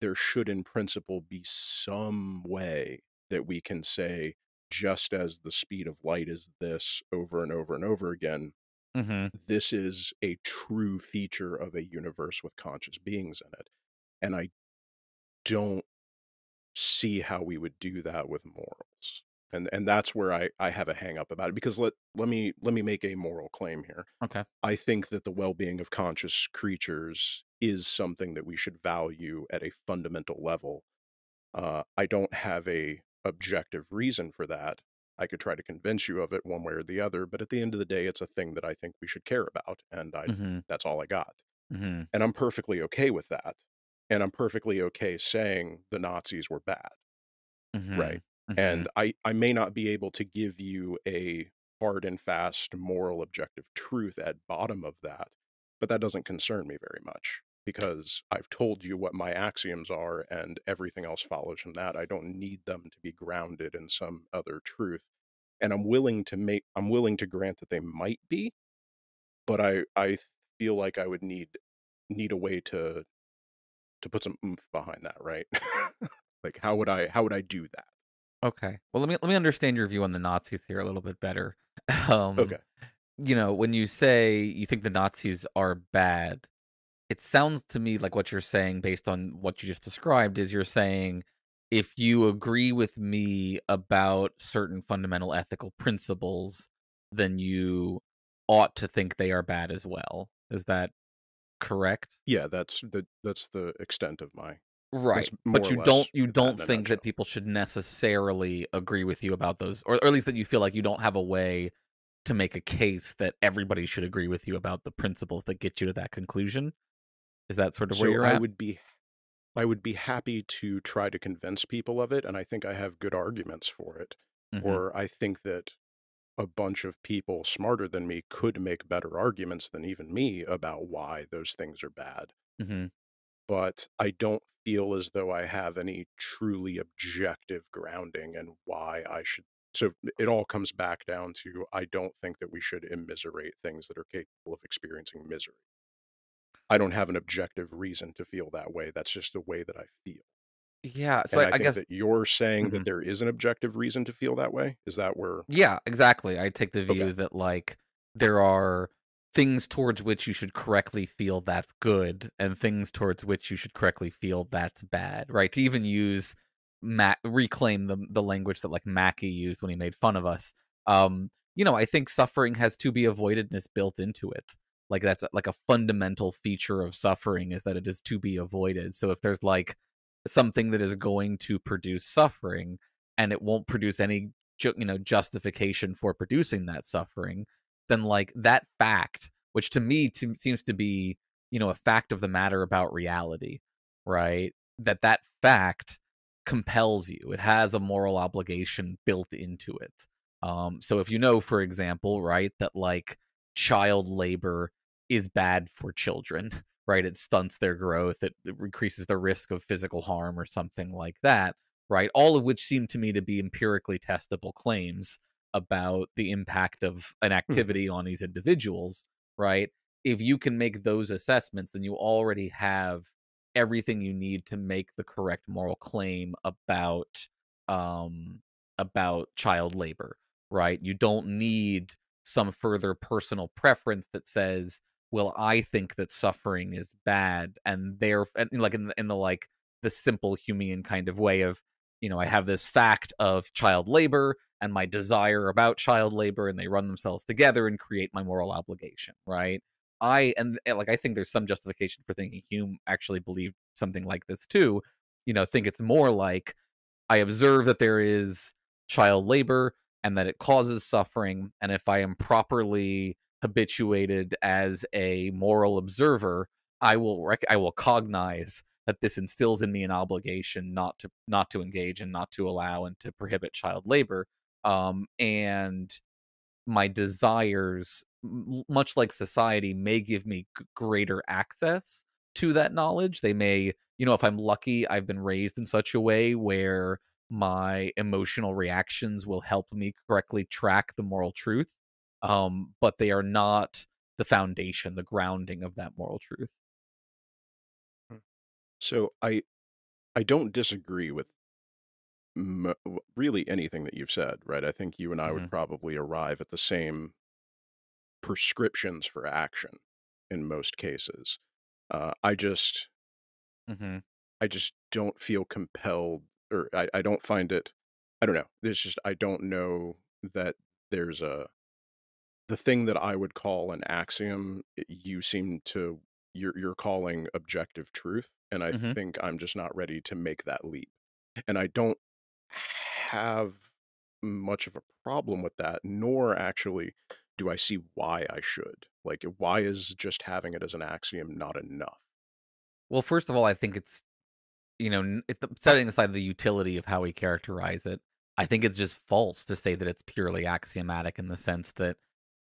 there should, in principle, be some way that we can say, just as the speed of light is this over and over and over again, hmm this is a true feature of a universe with conscious beings in it. And I don't see how we would do that with morals. And and that's where I, I have a hang up about it because let let me let me make a moral claim here. Okay. I think that the well-being of conscious creatures is something that we should value at a fundamental level. Uh, I don't have a objective reason for that. I could try to convince you of it one way or the other, but at the end of the day, it's a thing that I think we should care about, and I hmm that's all I got. hmm And I'm perfectly okay with that. And I'm perfectly okay saying the Nazis were bad, hmm right? Mm-hmm. And I I may not be able to give you a hard and fast moral objective truth at bottom of that, but that doesn't concern me very much because I've told you what my axioms are and everything else follows from that. I don't need them to be grounded in some other truth. And I'm willing to make I'm willing to grant that they might be, but I I feel like I would need need a way to to put some oomph behind that, right? like how would I how would I do that? Okay. Well, let me let me understand your view on the Nazis here a little bit better. Um, Okay. you know, when you say you think the Nazis are bad, it sounds to me like what you're saying, based on what you just described, is you're saying if you agree with me about certain fundamental ethical principles, then you ought to think they are bad as well. Is that correct? Yeah, that's the that's the extent of my Right. But you don't you don't in think that people should necessarily agree with you about those or, or at least that you feel like you don't have a way to make a case that everybody should agree with you about the principles that get you to that conclusion. Is that sort of where you're I at? would be I would be happy to try to convince people of it, and I think I have good arguments for it. Mhm. Or I think that a bunch of people smarter than me could make better arguments than even me about why those things are bad. Mhm. But I don't feel as though I have any truly objective grounding and why I should So it all comes back down to I don't think that we should immiserate things that are capable of experiencing misery. I don't have an objective reason to feel that way. That's just the way that I feel. Yeah, so And I, I think guess that you're saying that Mhm. there is an objective reason to feel that way. Is that where? Yeah, exactly. I take the Okay. view that like there are things towards which you should correctly feel that's good and things towards which you should correctly feel that's bad, right? To even use Ma- reclaim the the language that like Mackie used when he made fun of us. Um, you know, I think suffering has to be avoidedness built into it. Like that's like a fundamental feature of suffering is that it is to be avoided. So if there's like something that is going to produce suffering and it won't produce any ju- you know justification for producing that suffering then like that fact which to me seems to be you know a fact of the matter about reality right? That that fact compels you. It has a moral obligation built into it. Um so if you know for example right that like child labor is bad for children right? It stunts their growth it, it increases the risk of physical harm or something like that right? All of which seem to me to be empirically testable claims about the impact of an activity on these individuals right? If you can make those assessments then you already have everything you need to make the correct moral claim about um about child labor right? You don't need some further personal preference that says well i think that suffering is bad and there and like in the, in the like the simple human kind of way of you know i have this fact of child labor and my desire about child labor and they run themselves together and create my moral obligation right? I and and, like i think there's some justification for thinking hume actually believed something like this too. You know think it's more like i observe that there is child labor and that it causes suffering and if i am properly habituated as a moral observer i will rec- i will cognize that this instills in me an obligation not to not to engage and not to allow and to prohibit child labor um and my desires much like society may give me greater access to that knowledge. They may you know if i'm lucky i've been raised in such a way where my emotional reactions will help me correctly track the moral truth um but they are not the foundation the grounding of that moral truth So I I don't disagree with m- really anything that you've said, right? I think you and I would Mhm. probably arrive at the same prescriptions for action in most cases. Uh, I just mm-hmm. I just don't feel compelled, or I, I don't find it. I don't know. There's just I don't know that there's a the thing that I would call an axiom. i- You seem to you're you're calling objective truth, and I Mhm. think I'm just not ready to make that leap. And I don't have much of a problem with that, nor actually do I see why I should. Like, why is just having it as an axiom not enough? Well, first of all, I think it's you know, it's the, setting aside the utility of how we characterize it. I think it's just false to say that it's purely axiomatic in the sense that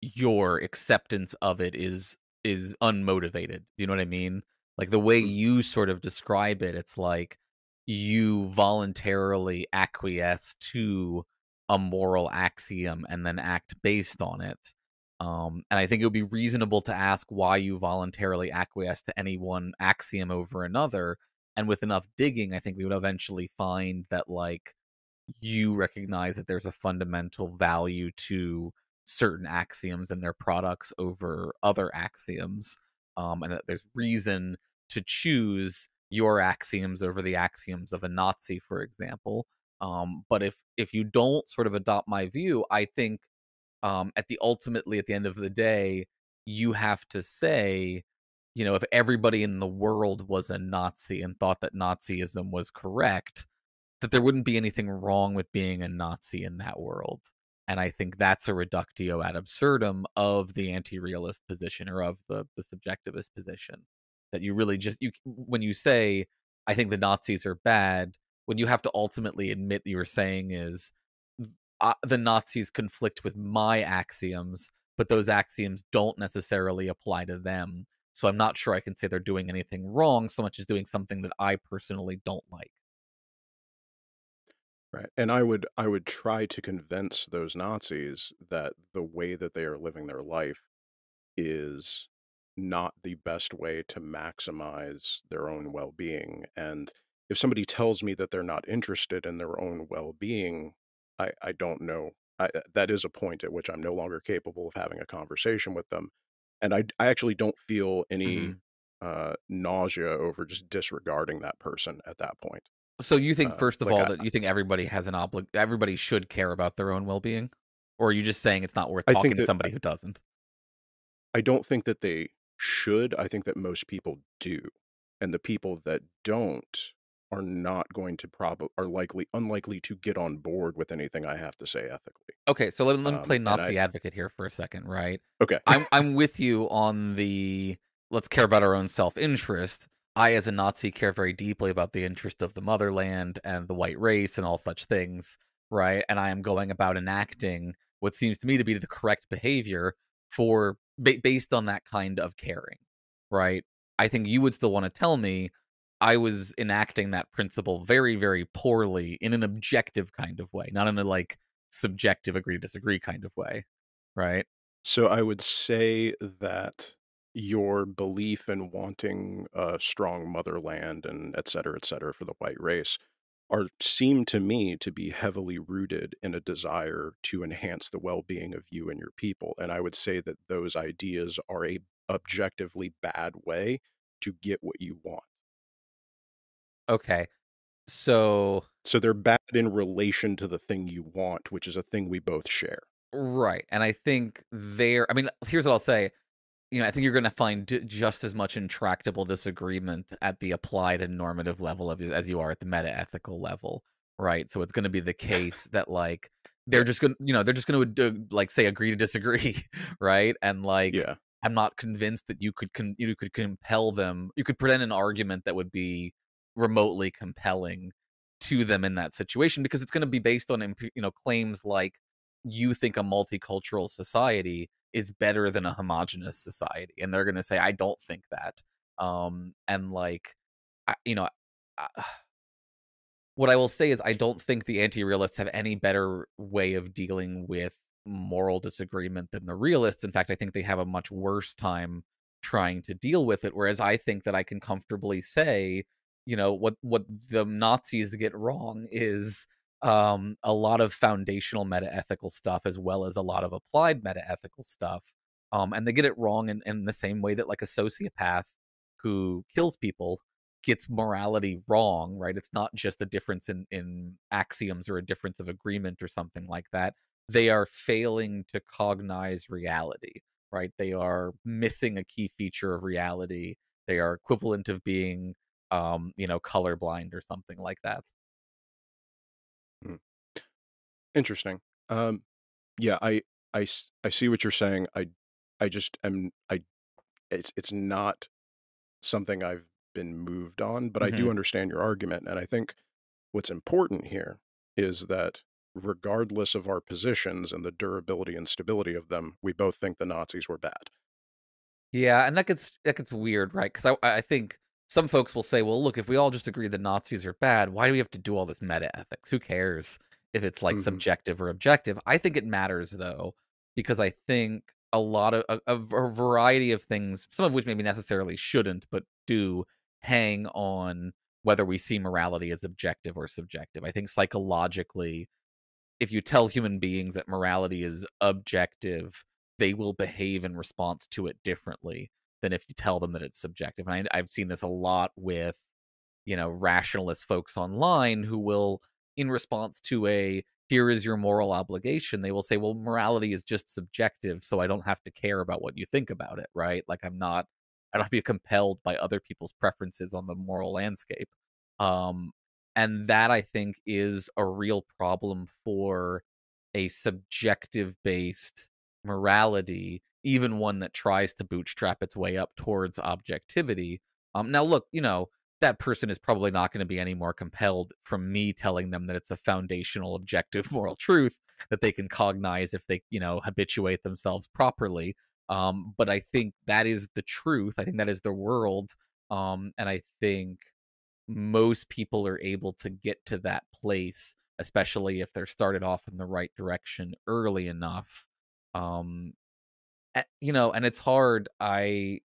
your acceptance of it is is unmotivated. Do you know what I mean? Like the way Mm. you sort of describe it, it's like you voluntarily acquiesce to a moral axiom and then act based on it. Um, and I think it would be reasonable to ask why you voluntarily acquiesce to any one axiom over another. And with enough digging, I think we would eventually find that like you recognize that there's a fundamental value to certain axioms and their products over other axioms um, and that there's reason to choose your axioms over the axioms of a nazi for example um, but if if you don't sort of adopt my view i think um, at the ultimately at the end of the day you have to say you know if everybody in the world was a nazi and thought that nazism was correct that there wouldn't be anything wrong with being a Nazi in that world. And I think that's a reductio ad absurdum of the anti-realist position or of the the subjectivist position. That you really just you when you say I think the Nazis are bad, what you have to ultimately admit you're saying is uh, the Nazis conflict with my axioms, but those axioms don't necessarily apply to them. So I'm not sure I can say they're doing anything wrong so much as doing something that I personally don't like. Right. And I would I would try to convince those Nazis that the way that they are living their life is not the best way to maximize their own well-being. And if somebody tells me that they're not interested in their own well-being, I, I don't know. I, uh, that is a point at which I'm no longer capable of having a conversation with them. And I, I actually don't feel any hmm uh, nausea over just disregarding that person at that point. So you think, Uh, first of like all, I, that you think everybody has an obli everybody should care about their own well-being? Or are you just saying it's not worth I talking to somebody who doesn't? I don't think that they should. I think that most people do. And the people that don't are not going to probably are likely unlikely to get on board with anything I have to say ethically. Okay, so let me let me Um, play I Nazi advocate here for a second, right? okay. I'm I'm with you on the let's care about our own self-interest. I, as a Nazi, care very deeply about the interest of the motherland and the white race and all such things, right? And I am going about enacting what seems to me to be the correct behavior for ba- based on that kind of caring, right? I think you would still want to tell me I was enacting that principle very, very poorly in an objective kind of way, not in a like subjective agree disagree kind of way, right? So I would say that your belief in wanting a strong motherland and et cetera, et cetera, for the white race are seem to me to be heavily rooted in a desire to enhance the well-being of you and your people. And I would say that those ideas are a objectively bad way to get what you want. Okay. So, So they're bad in relation to the thing you want, which is a thing we both share. right. And I think there, I mean, here's what I'll say. You know, I think you're going to find just as much intractable disagreement at the applied and normative level of as you are at the meta ethical level, right? So it's going to be the case that, like, they're just going to, you know, they're just going to, uh, like, say, agree to disagree, right? And, like, Yeah. I'm not convinced that you could, con- you could compel them, you could present an argument that would be remotely compelling to them in that situation because it's going to be based on you know claims like you think a multicultural society is better than a homogenous society and they're going to say i don't think that um and like I, you know I, what i will say is i don't think the anti-realists have any better way of dealing with moral disagreement than the realists. In fact i think they have a much worse time trying to deal with it whereas i think that i can comfortably say you know what what the nazis get wrong is um a lot of foundational meta ethical stuff as well as a lot of applied meta ethical stuff um and they get it wrong in, in the same way that like a sociopath who kills people gets morality wrong right? It's not just a difference in in axioms or a difference of agreement or something like that. They are failing to cognize reality right? They are missing a key feature of reality. They are equivalent of being um you know colorblind or something like that. Interesting. Um, yeah, I, I, s- I see what you're saying. I, I just am, I, it's, it's not something I've been moved on, but I do hmm understand your argument. And I think what's important here is that regardless of our positions and the durability and stability of them, we both think the Nazis were bad. yeah and that gets that gets weird right because i i think some folks will say well look if we all just agree that nazis are bad why do we have to do all this meta ethics who cares if it's like hmm subjective or objective i think it matters though because i think a lot of a variety of things some of which maybe necessarily shouldn't but do hang on whether we see morality as objective or subjective i think psychologically if you tell human beings that morality is objective, they will behave in response to it differently than if you tell them that it's subjective. And I, I've seen this a lot with, you know, rationalist folks online who will, in response to a here is your moral obligation, they will say, well, morality is just subjective, so I don't have to care about what you think about it, right? Like I'm not, I don't have to be compelled by other people's preferences on the moral landscape. Um, and that I think is a real problem for a subjective based morality, even one that tries to bootstrap its way up towards objectivity. Um, now, look, you know, that person is probably not going to be any more compelled from me telling them that it's a foundational objective moral truth that they can cognize if they, you know, habituate themselves properly. Um, but I think that is the truth. I think that is the world. Um, and I think most people are able to get to that place especially if they're started off in the right direction early enough. Um, you know, and it's hard. I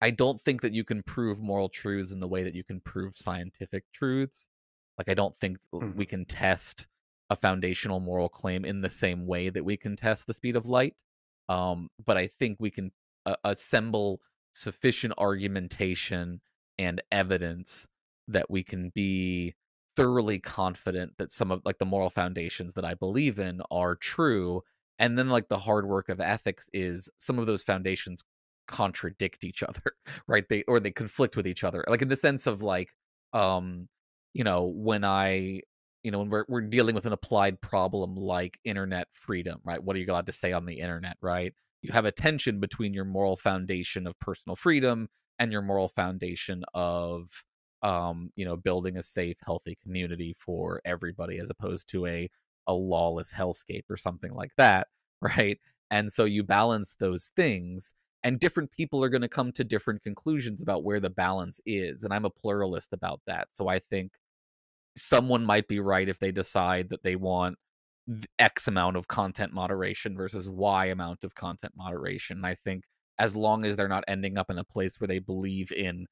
I don't think that you can prove moral truths in the way that you can prove scientific truths. Like I don't think Mhm. we can test a foundational moral claim in the same way that we can test the speed of light. Um, but I think we can uh, assemble sufficient argumentation and evidence that we can be thoroughly confident that some of like the moral foundations that I believe in are true. And then like the hard work of ethics is some of those foundations contradict each other, right? They or they conflict with each other. Like in the sense of like um you know, when I you know, when we're we're dealing with an applied problem like internet freedom, right? What are you allowed to say on the internet, right? You have a tension between your moral foundation of personal freedom and your moral foundation of um, you know, building a safe, healthy community for everybody as opposed to a a lawless hellscape or something like that, right? And so you balance those things and different people are going to come to different conclusions about where the balance is and I'm a pluralist about that. So I think someone might be right if they decide that they want X amount of content moderation versus Y amount of content moderation. And I think as long as they're not ending up in a place where they believe in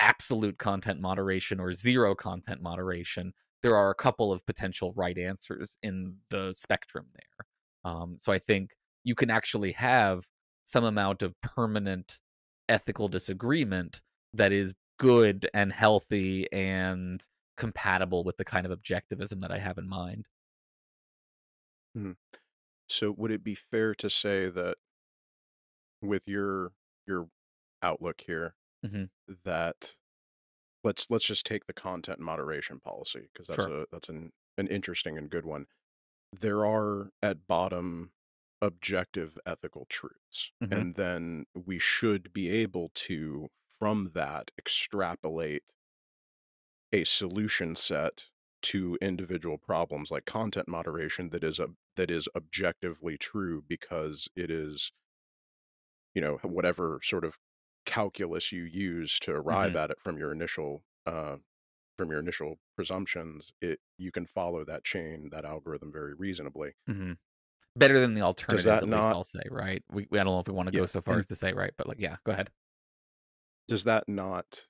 absolute content moderation or zero content moderation, there are a couple of potential right answers in the spectrum there. Um, so I think you can actually have some amount of permanent ethical disagreement that is good and healthy and compatible with the kind of objectivism that I have in mind. So would it be fair to say that with your your outlook here Mhm. that let's let's just take the content moderation policy because that's Sure. a that's an an interesting and good one. There are at bottom objective ethical truths Mhm. and then we should be able to from that extrapolate a solution set to individual problems like content moderation that is a that is objectively true because it is you know whatever sort of calculus you use to arrive Mhm. at it from your initial uh from your initial presumptions it you can follow that chain that algorithm very reasonably Mhm. Better than the alternatives, at least I'll say, right? We, we I don't know if we want to yeah go so far and as to say right, but like, yeah, go ahead. does that not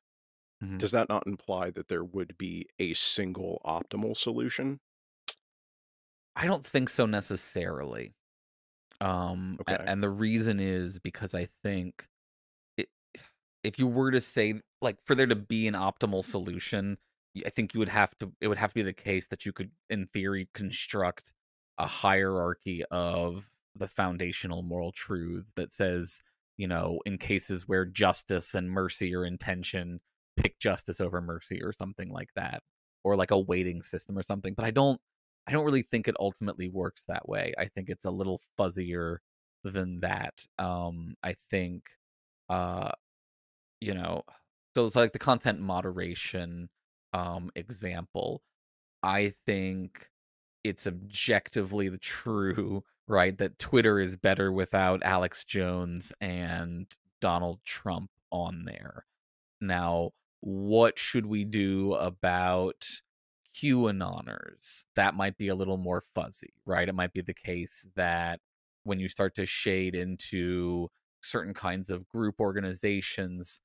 Mhm. does that not imply that there would be a single optimal solution I don't think so necessarily. Um, okay and the reason is because I think it, if you were to say like for there to be an optimal solution, I think you would have to it would have to be the case that you could in theory construct a hierarchy of the foundational moral truths that says, you know, in cases where justice and mercy are in tension, pick justice over mercy or something like that. Or like a weighting system or something. But I don't I don't really think it ultimately works that way. I think it's a little fuzzier than that. Um I think uh you know so it's like the content moderation um example i think it's objectively the true right that twitter is better without alex jones and donald trump on there now what should we do about QAnoners? That might be a little more fuzzy, right? It might be the case that when you start to shade into certain kinds of group organizations,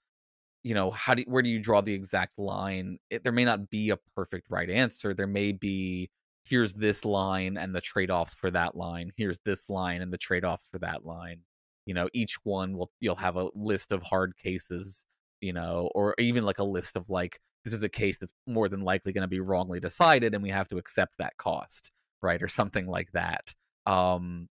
you know, how do where do you draw the exact line? It, there may not be a perfect right answer. There may be here's this line and the trade-offs for that line. Here's this line and the trade-offs for that line. You know, each one will you'll have a list of hard cases, you know, or even like a list of like this is a case that's more than likely going to be wrongly decided and we have to accept that cost, right? Or something like that. Um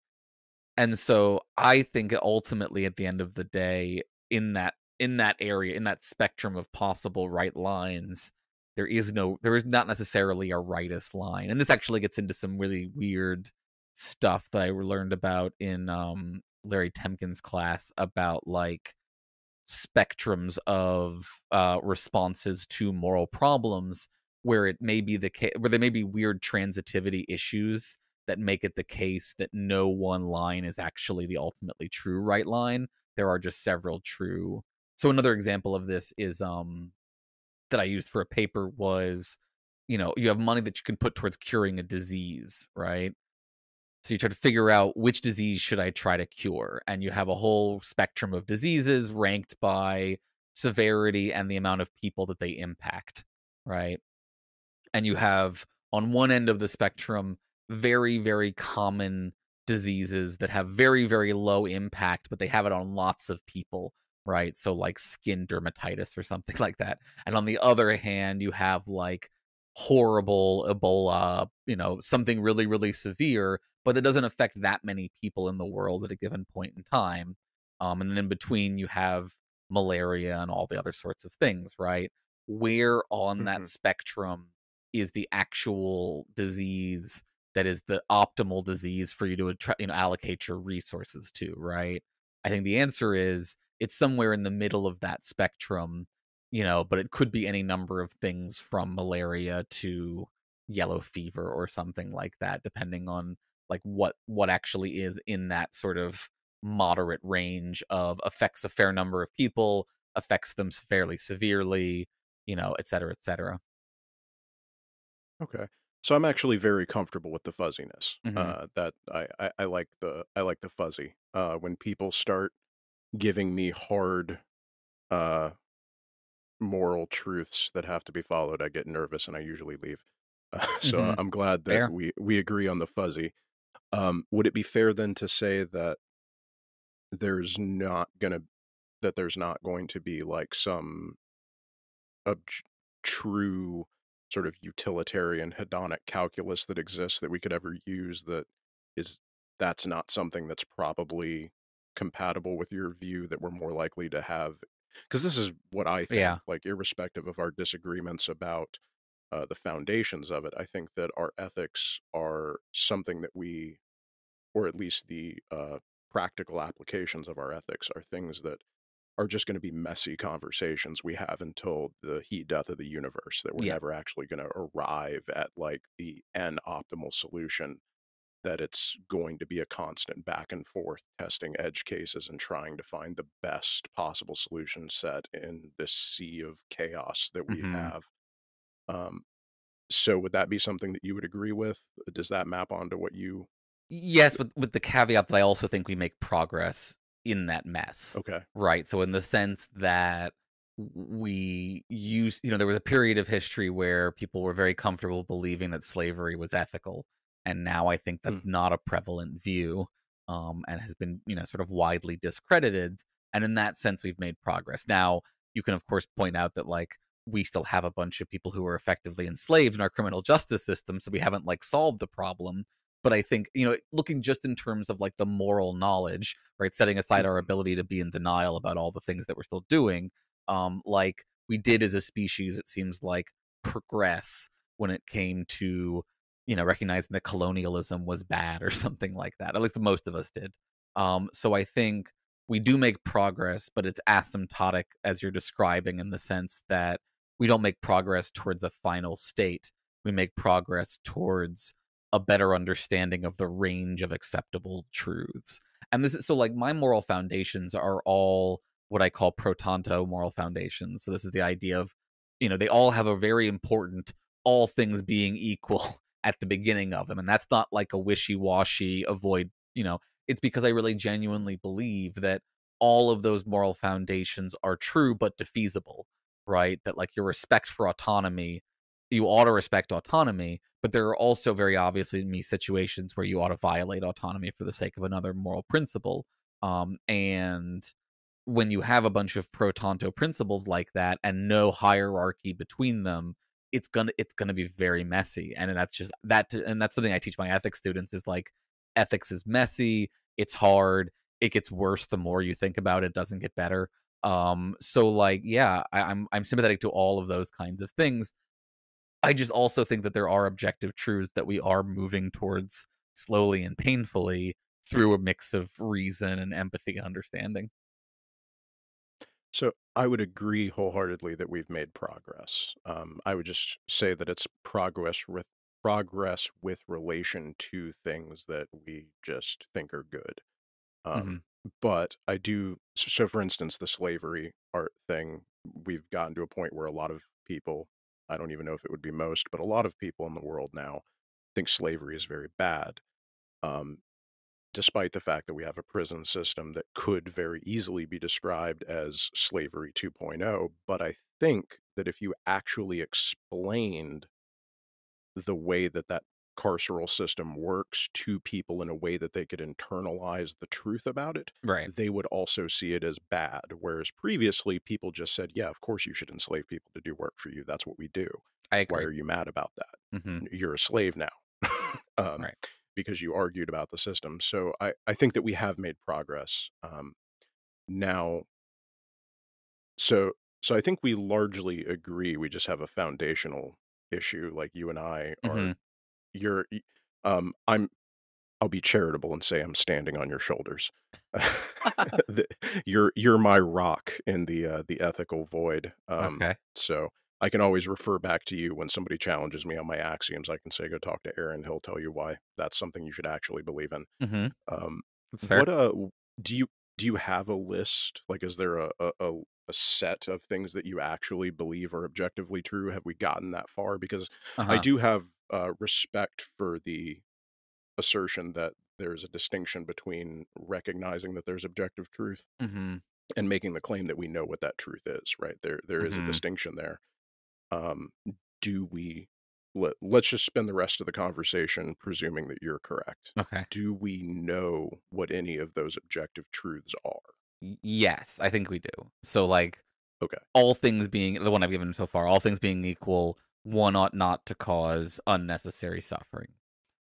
and so I think ultimately at the end of the day, in that in that area, in that spectrum of possible right lines, there is no there is not necessarily a rightest line. And this actually gets into some really weird stuff that I learned about in um Larry Temkin's class about like spectrums of uh responses to moral problems where it may be the case where there may be weird transitivity issues that make it the case that no one line is actually the ultimately true right line. There are just several true. So another example of this is um that I used for a paper was you know, you have money that you can put towards curing a disease, right? So you try to figure out which disease should I try to cure, and you have a whole spectrum of diseases ranked by severity and the amount of people that they impact, right? And you have on one end of the spectrum very very common diseases that have very very low impact but they have it on lots of people right? So like skin dermatitis or something like that. And on the other hand you have like horrible ebola you know something really really severe but it doesn't affect that many people in the world at a given point in time. Um, and then in between you have malaria and all the other sorts of things right? Where on that Mhm. spectrum is the actual disease that is the optimal disease for you to you know allocate your resources to right? I think the answer is it's somewhere in the middle of that spectrum you know but it could be any number of things from malaria to yellow fever or something like that depending on like what what actually is in that sort of moderate range of affects a fair number of people affects them fairly severely you know et cetera et cetera Okay. So I'm actually very comfortable with the fuzziness. Mhm. Uh, that I, I I like the I like the fuzzy. Uh, when people start giving me hard uh moral truths that have to be followed, I get nervous and I usually leave. Uh, so Mhm. I'm glad that Fair. we we agree on the fuzzy. Um, would it be fair then to say that there's not gonna that there's not going to be like some obj- true sort of utilitarian hedonic calculus that exists that we could ever use that is that's not something that's probably compatible with your view that we're more likely to have because this is what I think Yeah. like irrespective of our disagreements about uh, the foundations of it I think that our ethics are something that we or at least the uh, practical applications of our ethics are things that are just going to be messy conversations we have until the heat death of the universe that we're Yeah. never actually going to arrive at like the n optimal solution that it's going to be a constant back and forth testing edge cases and trying to find the best possible solution set in this sea of chaos that we Mhm. have um so would that be something that you would agree with does that map onto what you Yes, with with the caveat that I also think we make progress in that mess. okay Right. So in the sense that we use, you know, there was a period of history where people were very comfortable believing that slavery was ethical. And now I think that's not a prevalent view um, and has been, you know, sort of widely discredited. And in that sense, we've made progress. Now, you can, of course, point out that, like, we still have a bunch of people who are effectively enslaved in our criminal justice system. So we haven't, like, solved the problem. But I think, you know, looking just in terms of like the moral knowledge, right? Setting aside our Mhm. ability to be in denial about all the things that we're still doing, um, like we did as a species, it seems like progress when it came to, you know, recognizing that colonialism was bad or something like that. At least most of us did. Um, so I think we do make progress, but it's asymptotic as you're describing in the sense that we don't make progress towards a final state. We make progress towards a better understanding of the range of acceptable truths. And this is so like my moral foundations are all what I call pro tanto moral foundations. So this is the idea of, you know, they all have a very important all things being equal at the beginning of them. And that's not like a wishy-washy avoid, you know, it's because I really genuinely believe that all of those moral foundations are true but defeasible, right? That like your respect for autonomy, you ought to respect autonomy, but there are also very obviously me situations where you ought to violate autonomy for the sake of another moral principle. Um, and when you have a bunch of pro tanto principles like that and no hierarchy between them, it's gonna it's gonna be very messy. And that's just that and that's something I teach my ethics students is like ethics is messy, it's hard, it gets worse the more you think about it, it doesn't get better. Um, so like, yeah, I, I'm I'm sympathetic to all of those kinds of things. I just also think that there are objective truths that we are moving towards slowly and painfully through a mix of reason and empathy and understanding. So I would agree wholeheartedly that we've made progress. Um, I would just say that it's progress with progress with relation to things that we just think are good. Um, But I do. So, for instance, the slavery art thing, we've gotten to a point where a lot of people I don't even know if it would be most, but a lot of people in the world now think slavery is very bad. Um, despite the fact that we have a prison system that could very easily be described as slavery 2.0. But I think that if you actually explained the way that that carceral system works to people in a way that they could internalize the truth about it, Right. they would also see it as bad. Whereas previously, people just said, yeah, of course you should enslave people to do work for you. That's what we do. I Why are you mad about that? hmm You're a slave now. um, Right. Because you argued about the system. So I, I think that we have made progress. Um, now, so so I think we largely agree. We just have a foundational issue. Like you and I are, hmm you're, um, I'm, I'll be charitable and say I'm standing on your shoulders. The- you're you're my rock in the uh, the ethical void. Um, Okay. so I can always refer back to you when somebody challenges me on my axioms. I can say, go talk to Aaron. He'll tell you why that's something you should actually believe in. hmm Um, That's fair. what uh do you do you have a list? Like, is there a, a a set of things that you actually believe are objectively true? Have we gotten that far? Because I Uh-huh. do have uh, respect for the assertion that there's a distinction between recognizing that there's objective truth hmm and making the claim that we know what that truth is. Right there, there is a Mhm. distinction there. Um, do we? Let, let's just spend the rest of the conversation presuming that you're correct Okay. do we know what any of those objective truths are? Yes, I think we do. So like Okay. all things being the one I've given so far, all things being equal, one ought not to cause unnecessary suffering.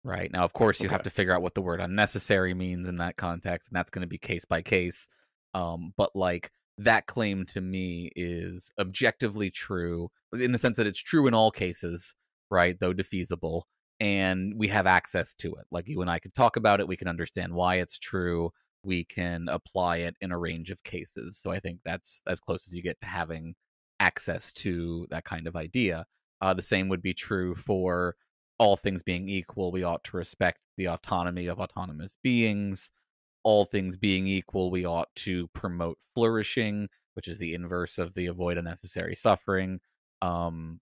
Right. Now, of course, you have to figure out what the word unnecessary means in that context, and that's going to be case by case. Um, but like that claim to me is objectively true in the sense that it's true in all cases, right? Though defeasible, and we have access to it. Like you and I can talk about it, we can understand why it's true, we can apply it in a range of cases. So I think that's as close as you get to having access to that kind of idea. Uh, the same would be true for all things being equal, we ought to respect the autonomy of autonomous beings. All things being equal, we ought to promote flourishing, which is the inverse of the avoid unnecessary suffering. Um,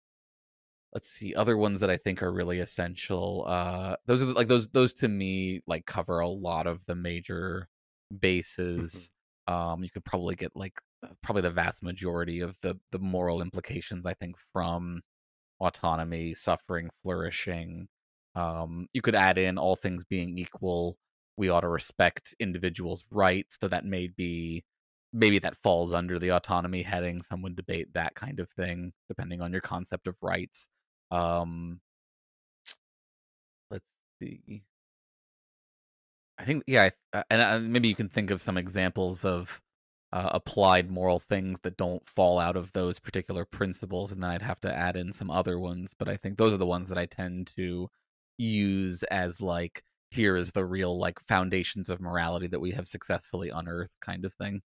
let's see other ones that I think are really essential. Uh, those are like those those to me like cover a lot of the major bases. Um, you could probably get like uh, probably the vast majority of the the moral implications I think from autonomy, suffering, flourishing. Um, you could add in all things being equal, we ought to respect individuals' rights. So that may be maybe that falls under the autonomy heading. Some would debate that kind of thing, depending on your concept of rights. Um, let's see. I think yeah, I uh, and uh, maybe you can think of some examples of uh, applied moral things that don't fall out of those particular principles, and then I'd have to add in some other ones. But I think those are the ones that I tend to use as like here is the real like foundations of morality that we have successfully unearthed, kind of thing.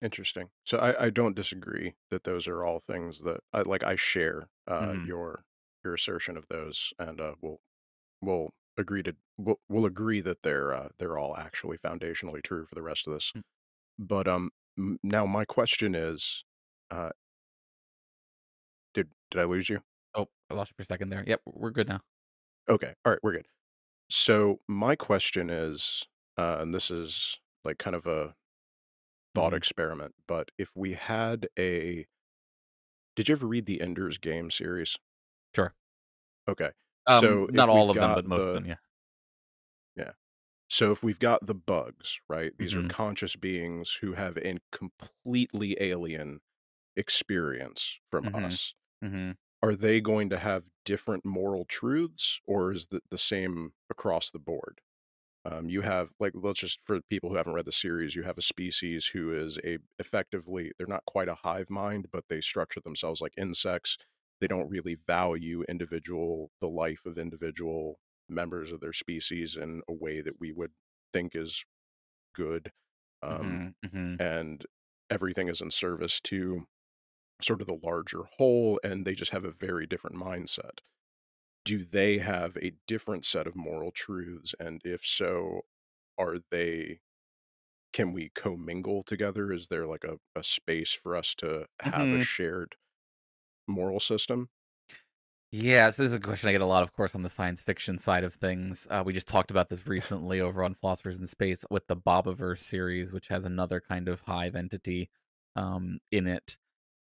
Interesting. So I, I don't disagree that those are all things that I like. I share uh, Mhm. your your assertion of those, and uh, we'll we'll agree to we'll, we'll agree that they're uh, they're all actually foundationally true for the rest of this. Mm. But um, m- now my question is, uh, did did I lose you? Oh, I lost you for a second there. Yep, we're good now. Okay. All right, we're good. So my question is, uh, and this is like kind of a thought experiment, but if we had a, did you ever read the Ender's Game series? Sure. Okay. Um, So not all of them, but most the- of them. Yeah. Yeah. So if we've got the bugs, right? These Mhm. are conscious beings who have a completely alien experience from Mhm. us. hmm Are they going to have different moral truths, or is it the same across the board? Um, you have like let's just for people who haven't read the series, you have a species who is a effectively they're not quite a hive mind, but they structure themselves like insects. They don't really value individual the life of individual members of their species in a way that we would think is good. Um, hmm hmm and everything is in service to sort of the larger whole, and they just have a very different mindset. Do they have a different set of moral truths? And if so, are they, can we commingle together? Is there like a, a space for us to have a Mhm. shared? moral system? Yeah, so this is a question I get a lot, of course, on the science fiction side of things. Uh, we just talked about this recently over on Philosophers in Space with the Bobiverse series, which has another kind of hive entity um, in it.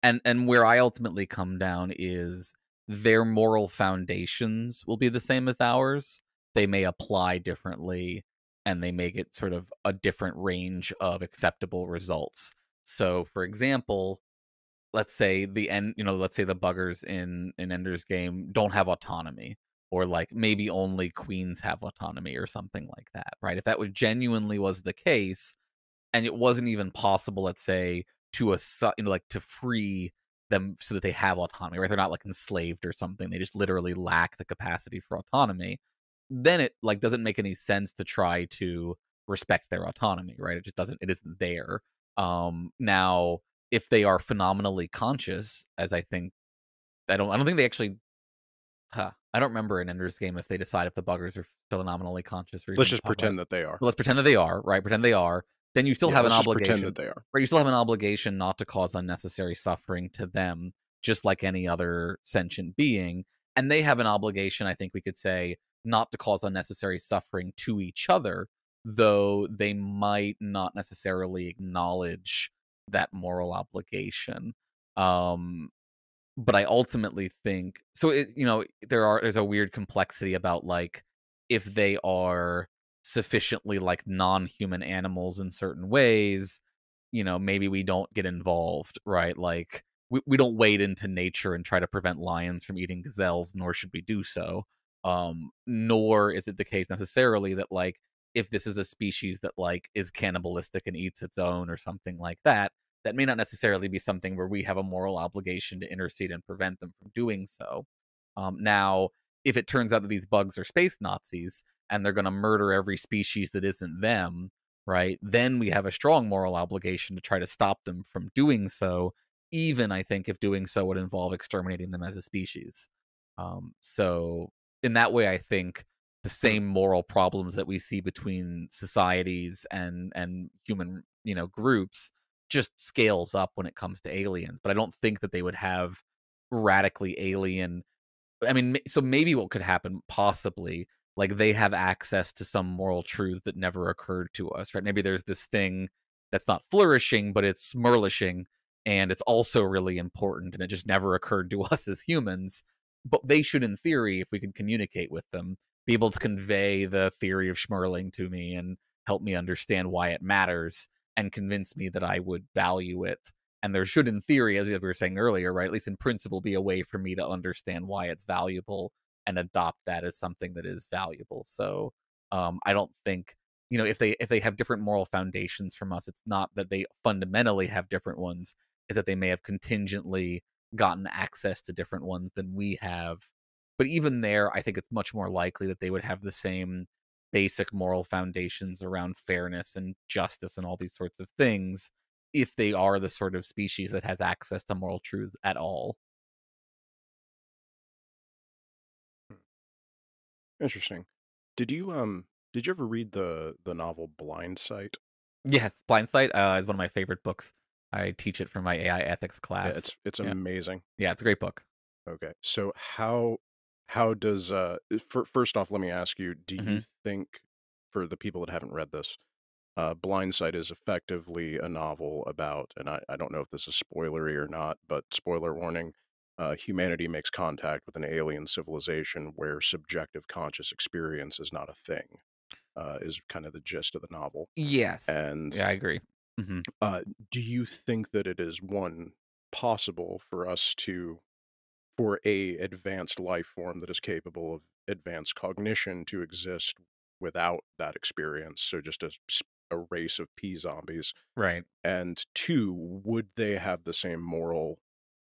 And and where I ultimately come down is their moral foundations will be the same as ours. They may apply differently, and they may get sort of a different range of acceptable results. So, for example, let's say the end you know let's say the buggers in in ender's game don't have autonomy or like maybe only queens have autonomy or something like that right if that would genuinely was the case and it wasn't even possible let's say to a you know like to free them so that they have autonomy right they're not like enslaved or something they just literally lack the capacity for autonomy then it like doesn't make any sense to try to respect their autonomy right it just doesn't it isn't there um now if they are phenomenally conscious, as I think I don't I don't think they actually huh, I don't remember in Ender's game if they decide if the buggers are phenomenally conscious or let's just pretend that they are. Let's pretend that they are, right? Pretend they are. Then you still yeah, have an obligation. That they are. Right, you still have an obligation not to cause unnecessary suffering to them, just like any other sentient being. And they have an obligation, I think we could say, not to cause unnecessary suffering to each other, though they might not necessarily acknowledge that moral obligation. Um, but I ultimately think so. It, you know, there are there's a weird complexity about like if they are sufficiently like non-human animals in certain ways, you know, maybe we don't get involved, right? Like we, we don't wade into nature and try to prevent lions from eating gazelles, nor should we do so. Um, nor is it the case necessarily that like if this is a species that like is cannibalistic and eats its own or something like that, that may not necessarily be something where we have a moral obligation to intercede and prevent them from doing so. Um, now, if it turns out that these bugs are space Nazis and they're going to murder every species that isn't them, right? Then we have a strong moral obligation to try to stop them from doing so, even I think if doing so would involve exterminating them as a species. Um, so, in that way, I think the same moral problems that we see between societies and and human you know groups just scales up when it comes to aliens but i don't think that they would have radically alien i mean so maybe what could happen possibly like they have access to some moral truth that never occurred to us right maybe there's this thing that's not flourishing but it's smurlishing and it's also really important and it just never occurred to us as humans but they should in theory if we could communicate with them be able to convey the theory of Schmerling to me and help me understand why it matters and convince me that I would value it. And there should, in theory, as we were saying earlier, right, at least in principle, be a way for me to understand why it's valuable and adopt that as something that is valuable. So um, I don't think you know if they if they have different moral foundations from us, it's not that they fundamentally have different ones. Is that they may have contingently gotten access to different ones than we have but even there, I think it's much more likely that they would have the same basic moral foundations around fairness and justice and all these sorts of things if they are the sort of species that has access to moral truths at all. Interesting. Did you um did you ever read the the novel Blind Blindsight? Yes, Blindsight uh, is one of my favorite books. I teach it for my AI ethics class. Yeah, it's it's yeah. amazing. Yeah, it's a great book. Okay. So how how does uh for, first off let me ask you do Mm-hmm. you think for the people that haven't read this uh blindsight is effectively a novel about and I, I don't know if this is spoilery or not but spoiler warning uh, humanity makes contact with an alien civilization where subjective conscious experience is not a thing uh, is kind of the gist of the novel Yes. and Yeah, I agree. hmm uh, do you think that it is one possible for us to for a advanced life form that is capable of advanced cognition to exist without that experience so just a a race of p-zombies Right. and two would they have the same moral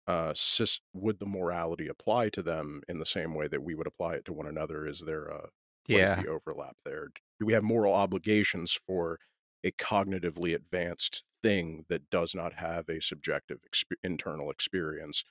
uh sis- would the morality apply to them in the same way that we would apply it to one another is there a what is Yeah. the overlap there do we have moral obligations for a cognitively advanced thing that does not have a subjective exp- internal experience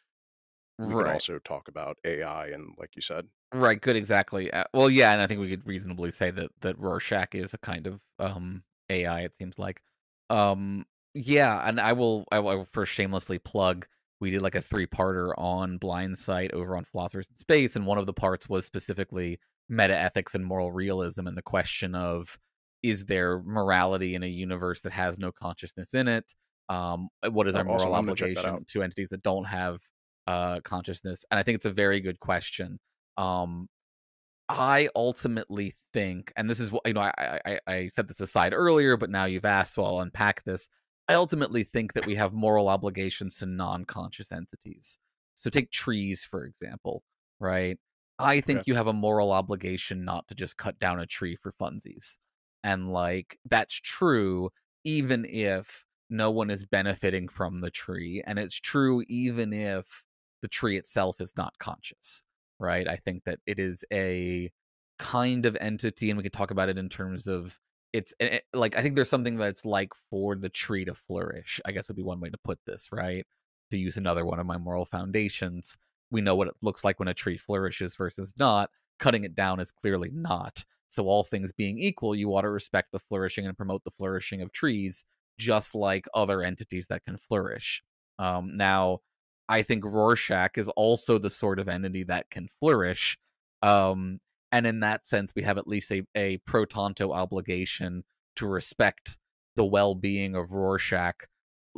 we Right. also talk about AI and like you said. Right. Good. Exactly. Uh, well, yeah, and I think we could reasonably say that that Rorschach is a kind of um AI. It seems like. Um. Yeah, and I will. I will I will first shamelessly plug we did like a three parter on Blindsight over on Philosophers in Space, and one of the parts was specifically meta ethics and moral realism and the question of is there morality in a universe that has no consciousness in it? Um, what is our moral I'm gonna check that obligation to entities that don't have uh, consciousness? And I think it's a very good question. Um, I ultimately think, and this is what you know, I, I I set this aside earlier, but now you've asked, so I'll unpack this. I ultimately think that we have moral obligations to non-conscious entities. So take trees, for example, right? I think you have a moral obligation not to just cut down a tree for funsies. And like that's true even if no one is benefiting from the tree. And it's true even if the tree itself is not conscious, right? I think that it is a kind of entity, and we could talk about it in terms of it's eh, eh, like I think there's something that's like for the tree to flourish, I guess would be one way to put this, right? To use another one of my moral foundations, we know what it looks like when a tree flourishes versus not. Cutting it down is clearly not. So, all things being equal, you ought to respect the flourishing and promote the flourishing of trees, just like other entities that can flourish. Um, now, I think Rorschach is also the sort of entity that can flourish. Um, and in that sense, we have at least a, a pro tanto obligation to respect the well being of Rorschach,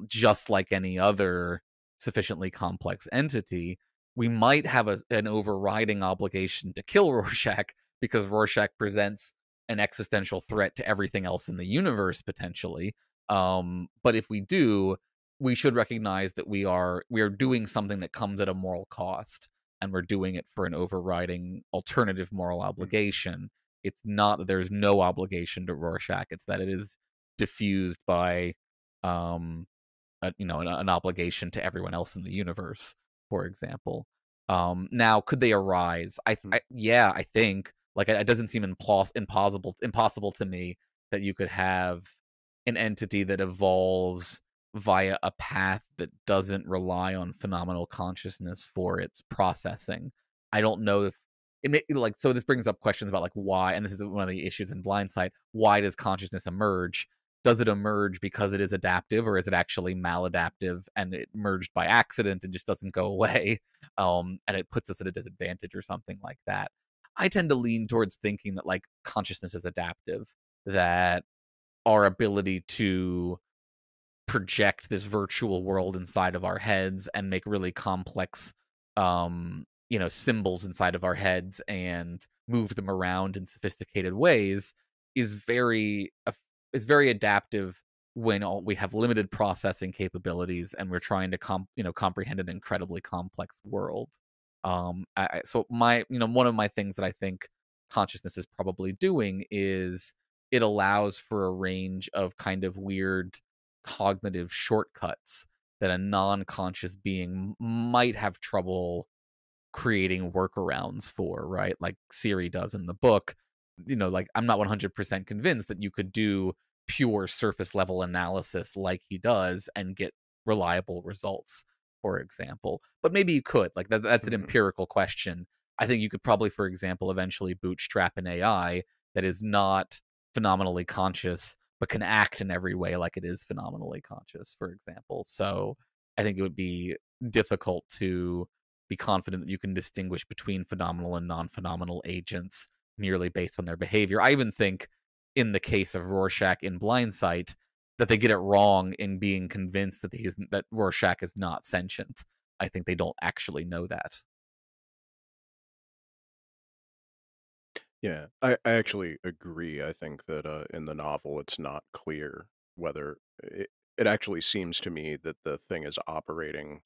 just like any other sufficiently complex entity. We might have a, an overriding obligation to kill Rorschach because Rorschach presents an existential threat to everything else in the universe potentially. Um, but if we do, we should recognize that we are we are doing something that comes at a moral cost and we're doing it for an overriding alternative moral obligation. It's not that there's no obligation to Rorschach, it's that it is diffused by um a, you know an, an obligation to everyone else in the universe, for example. Um now could they arise? I, Hmm. I yeah, I think like it, it doesn't seem impos- impossible impossible to me that you could have an entity that evolves via a path that doesn't rely on phenomenal consciousness for its processing. I don't know if it may, like so this brings up questions about like why and this is one of the issues in blindsight why does consciousness emerge does it emerge because it is adaptive or is it actually maladaptive and it merged by accident and just doesn't go away um and it puts us at a disadvantage or something like that i tend to lean towards thinking that like consciousness is adaptive that our ability to project this virtual world inside of our heads and make really complex um you know symbols inside of our heads and move them around in sophisticated ways is very is very adaptive when all, we have limited processing capabilities and we're trying to comp you know comprehend an incredibly complex world. Um I- so my you know one of my things that i think consciousness is probably doing is it allows for a range of kind of weird cognitive shortcuts that a non-conscious being might have trouble creating workarounds for, right? Like Siri does in the book. You know, like I'm not 100% convinced that you could do pure surface level analysis like he does and get reliable results, for example. But maybe you could. Like that, that's an Mhm. empirical question. I think you could probably, for example, eventually bootstrap an AI that is not phenomenally conscious but can act in every way like it is phenomenally conscious, for example. So I think it would be difficult to be confident that you can distinguish between phenomenal and non-phenomenal agents merely based on their behavior. I even think in the case of Rorschach in Blindsight that they get it wrong in being convinced that he is that Rorschach is not sentient. I think they don't actually know that. Yeah, I, I actually agree. I think that uh, in the novel, it's not clear whether it, it actually seems to me that the thing is operating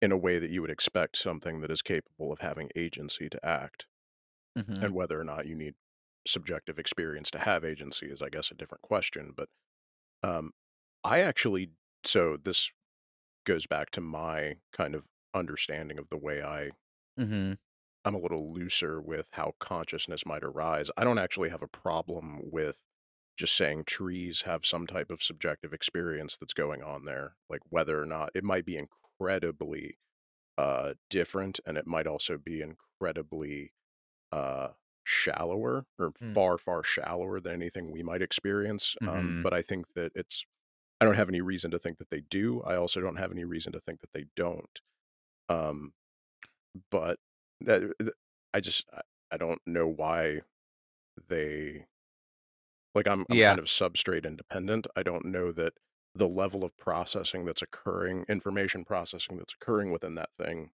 in a way that you would expect something that is capable of having agency to act, Mhm. and whether or not you need subjective experience to have agency is, I guess, a different question. But um, I actually, so this goes back to my kind of understanding of the way I Mhm. I'm a little looser with how consciousness might arise. I don't actually have a problem with just saying trees have some type of subjective experience that's going on there, like whether or not it might be incredibly uh, different, and it might also be incredibly uh, shallower or Mm. far, far shallower than anything we might experience. Um, Mhm. but I think that it's I don't have any reason to think that they do. I also don't have any reason to think that they don't. Um, but that I just I, don't know why they like I'm I'm Yeah. kind of substrate independent. I don't know that the level of processing that's occurring, information processing that's occurring within that thing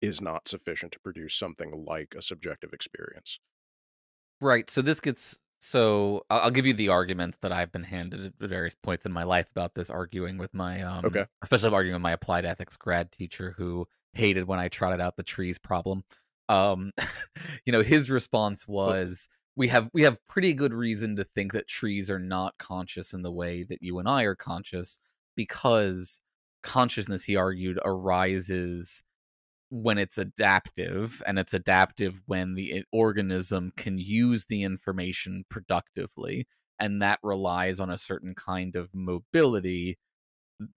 is not sufficient to produce something like a subjective experience. Right. So this gets so I'll, I'll give you the arguments that I've been handed at various points in my life about this, arguing with my um, Okay. especially arguing with my applied ethics grad teacher who hated when I trotted out the trees problem. Um, you know, his response was, "We have we have pretty good reason to think that trees are not conscious in the way that you and I are conscious, because consciousness," he argued, arises when it's adaptive and it's adaptive when the organism can use the information productively and that relies on a certain kind of mobility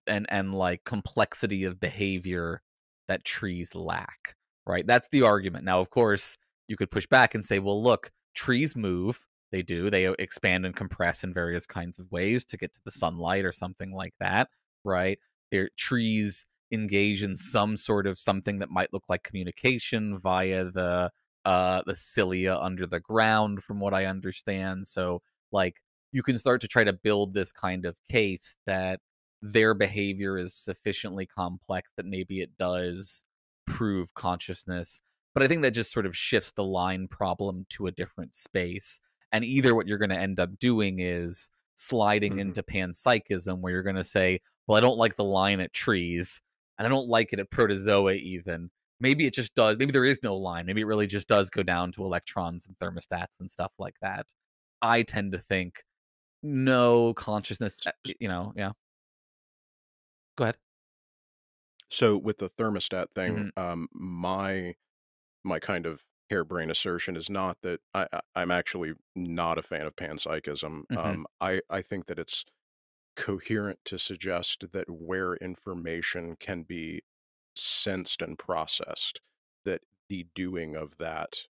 and and like complexity of behavior that trees lack right? That's the argument. Now of course you could push back and say well look trees move. They do. They uh, expand and compress in various kinds of ways to get to the sunlight or something like that right? Their trees engage in some sort of something that might look like communication via the uh the cilia under the ground from what i understand. So like you can start to try to build this kind of case that their behavior is sufficiently complex that maybe it does prove consciousness but i think that just sort of shifts the line problem to a different space and either what you're going to end up doing is sliding Mhm. into panpsychism where you're going to say well i don't like the line at trees and I don't like it at protozoa even. Maybe it just does. Maybe there is no line. Maybe it really just does go down to electrons and thermostats and stuff like that. I tend to think no consciousness. uh, You know, yeah. Go ahead. So with the thermostat thing, Mhm. um, my my kind of harebrained assertion is not that I, I I'm actually not a fan of panpsychism. Mhm. Um, I I think that it's coherent to suggest that where information can be sensed and processed, that the doing of that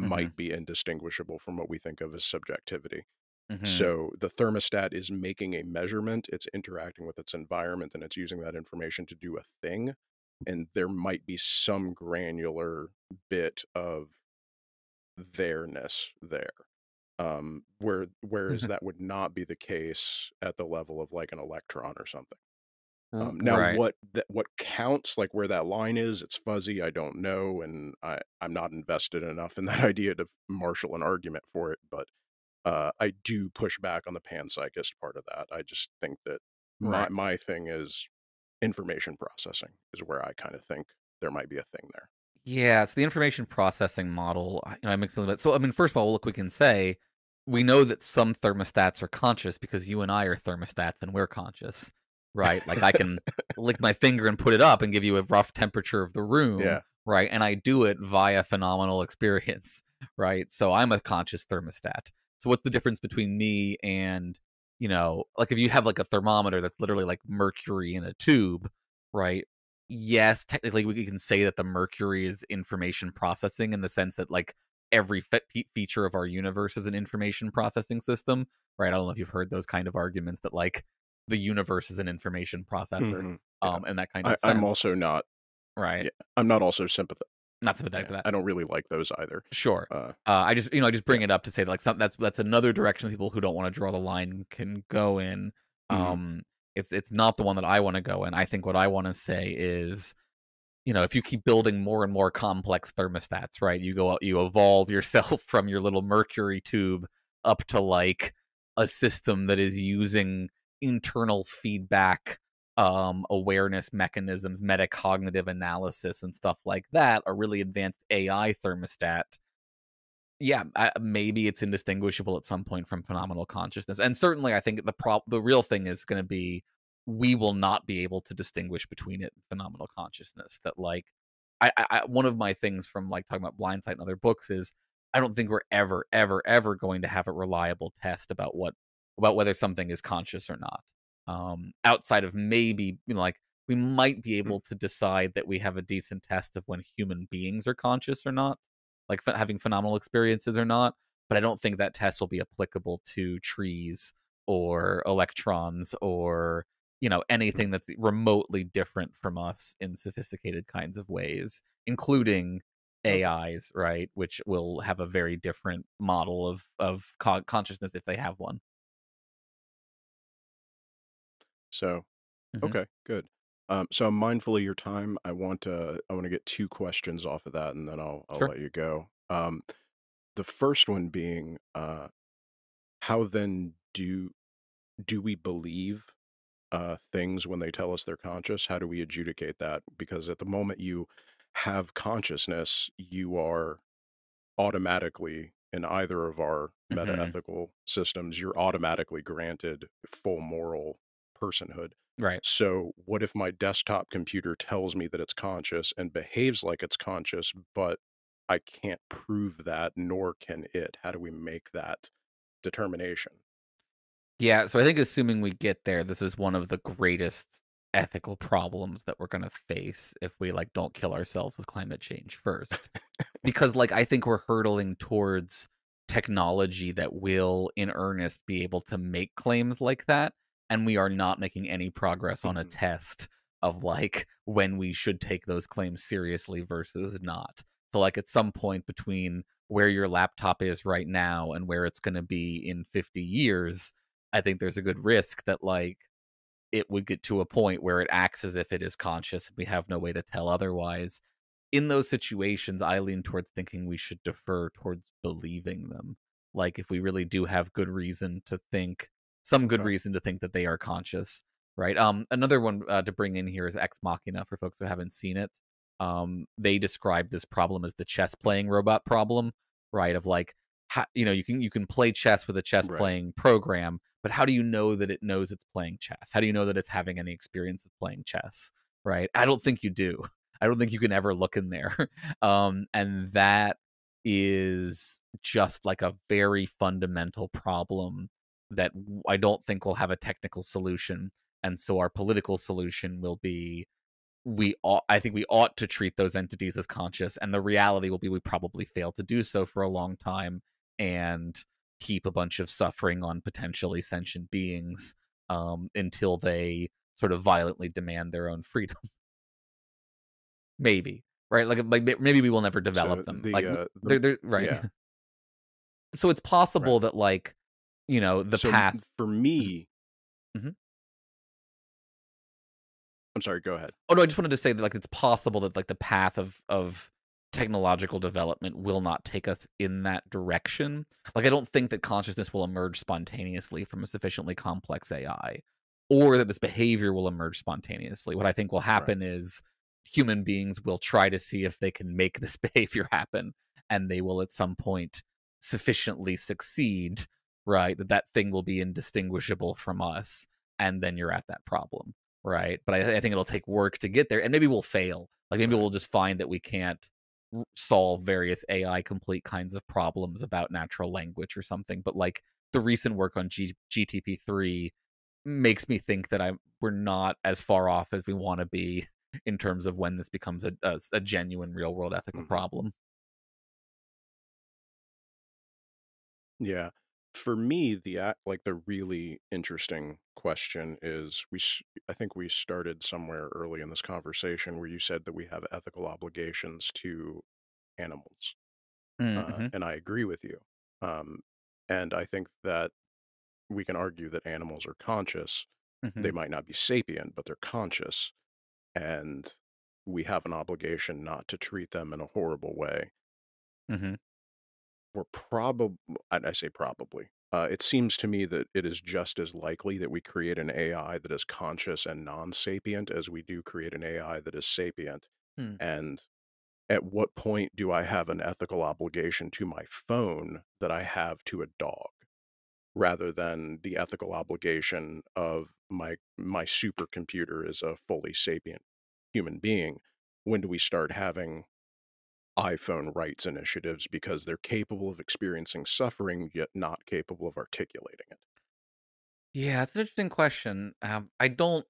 Mhm. might be indistinguishable from what we think of as subjectivity. Mhm. So the thermostat is making a measurement, it's interacting with its environment, and it's using that information to do a thing. And there might be some granular bit of there-ness there. Um, where whereas that would not be the case at the level of like an electron or something. Um, now, right. what that what counts, like where that line is, it's fuzzy. I don't know, and I I'm not invested enough in that idea to marshal an argument for it. But uh, I do push back on the panpsychist part of that. I just think that my Right. my thing is information processing is where I kind of think there might be a thing there. Yeah, so the information processing model, I- you know, I mix a little bit. So, I mean, first of all, look, we can say we know that some thermostats are conscious because you and I are thermostats and we're conscious, right? Like I can lick my finger and put it up and give you a rough temperature of the room, Yeah. right? And I do it via phenomenal experience, right? So I'm a conscious thermostat. So what's the difference between me and, you know, like if you have like a thermometer that's literally like mercury in a tube, right? Yes, technically we can say that the mercury is information processing in the sense that like every fe- fe- feature of our universe is an information processing system, right? I don't know if you've heard those kind of arguments that like the universe is an information processor, Mhm. Yeah. um, and that kind of I, sense, I'm also not. right? yeah, I'm not also sympathetic. Not sympathetic to that. I don't really like those either. Sure. Uh, Uh, I just you know I just bring it up to say that, like some, that's that's another direction people who don't want to draw the line can go in. Mhm. Um, it's it's not the one that I want to go in. I think what I want to say is, you know, if you keep building more and more complex thermostats, right? You go out, you evolve yourself from your little mercury tube up to like a system that is using internal feedback um awareness mechanisms metacognitive analysis and stuff like that a really advanced ai thermostat yeah I, maybe it's indistinguishable at some point from phenomenal consciousness. And certainly i think the prop the real thing is going to be we will not be able to distinguish between it and phenomenal consciousness that like I I- one of my things from like talking about blindsight and other books is i don't think we're ever ever ever going to have a reliable test about what about whether something is conscious or not um outside of maybe you know like we might be able to decide that we have a decent test of when human beings are conscious or not like ph- having phenomenal experiences or not but i don't think that test will be applicable to trees or electrons or you know anything that's remotely different from us in sophisticated kinds of ways including ais right which will have a very different model of of co- consciousness if they have one So, Mhm. okay, good. Um, so I'm mindful of your time. I want to I want to get two questions off of that, and then I'll I'll Sure. let you go. Um, the first one being, uh, how then do do we believe uh, things when they tell us they're conscious? How do we adjudicate that? Because at the moment you have consciousness, you are automatically in either of our meta Mhm. ethical systems, you're automatically granted full moral personhood. right So, what if my desktop computer tells me that it's conscious and behaves like it's conscious, but I can't prove that, nor can it? How do we make that determination? Yeah, so I think assuming we get there, this is one of the greatest ethical problems that we're going to face if we like don't kill ourselves with climate change first. because like I think we're hurtling towards technology that will in earnest be able to make claims like that and we are not making any progress on a Mhm. test of like when we should take those claims seriously versus not. So like at some point between where your laptop is right now and where it's going to be in 50 years, I think there's a good risk that like it would get to a point where it acts as if it is conscious and we have no way to tell otherwise. In those situations, I lean towards thinking we should defer towards believing them. Like if we really do have good reason to think some good reason to think that they are conscious, right? Um another one uh, to bring in here is Ex Machina for folks who haven't seen it. Um they describe this problem as the chess playing robot problem, right? Of like how, you know, you can you can play chess with a chess Right. playing program, but how do you know that it knows it's playing chess? How do you know that it's having any experience of playing chess? Right? I don't think you do. I don't think you can ever look in there. um, and that is just like a very fundamental problem that I don't think will have a technical solution. And so our political solution will be we ought, I think we ought to treat those entities as conscious, and the reality will be we probably fail to do so for a long time and heap a bunch of suffering on potentially sentient beings um, until they sort of violently demand their own freedom. maybe right, like like maybe we will never develop So them. the like uh, they're, they're right. yeah. so it's possible that like you know the so path. for me. Mhm. I'm sorry. Go ahead. Oh no, I just wanted to say that like it's possible that like the path of of technological development will not take us in that direction. Like I don't think that consciousness will emerge spontaneously from a sufficiently complex AI or that this behavior will emerge spontaneously. What I think will happen is human beings will try to see if they can make this behavior happen and they will at some point sufficiently succeed, right? That that thing will be indistinguishable from us and then you're at that problem right? But I, I think it'll take work to get there, and maybe we'll fail. Like maybe Right. we'll just find that we can't r- solve various AI complete kinds of problems about natural language or something. But like the recent work on G- GTP three makes me think that I'm we're not as far off as we want to be in terms of when this becomes a, a, a genuine real world ethical Mhm. problem. Yeah. For me, the like the really interesting question is we i think we started somewhere early in this conversation where you said that we have ethical obligations to animals. Uh, Mhm. and I agree with you. Um, and I think that we can argue that animals are conscious. They Mhm. might not be sapient, but they're conscious. And we have an obligation not to treat them in a horrible way. Mhm. We're probably, I say probably, uh, it seems to me that it is just as likely that we create an AI that is conscious and non sapient as we do create an AI that is sapient. Hmm. And at what point do I have an ethical obligation to my phone that I have to a dog? rather than the ethical obligation of my my supercomputer is a fully sapient human being when do we start having iphone rights initiatives because they're capable of experiencing suffering yet not capable of articulating it Yeah, that's an interesting question. Um, I don't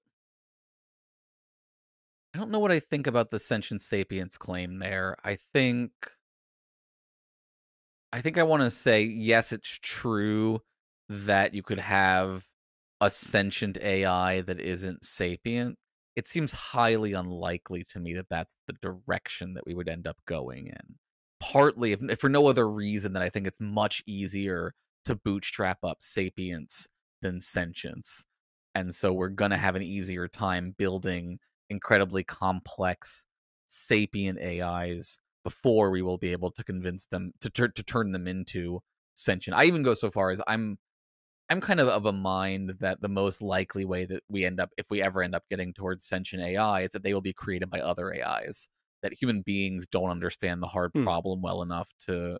I don't know what I think about the sentient sapience claim there. I think I think I want to say yes, it's true that you could have a sentient AI that isn't sapient, it seems highly unlikely to me that that's the direction that we would end up going in. Partly, if, if for no other reason, that I think it's much easier to bootstrap up sapience than sentience. And so we're going to have an easier time building incredibly complex sapient AIs before we will be able to convince them to, to turn them into sentient. I even go so far as I'm I'm kind of of a mind that the most likely way that we end up, if we ever end up getting towards sentient AI, is that they will be created by other AIs. That human beings don't understand the hard Hmm. problem well enough to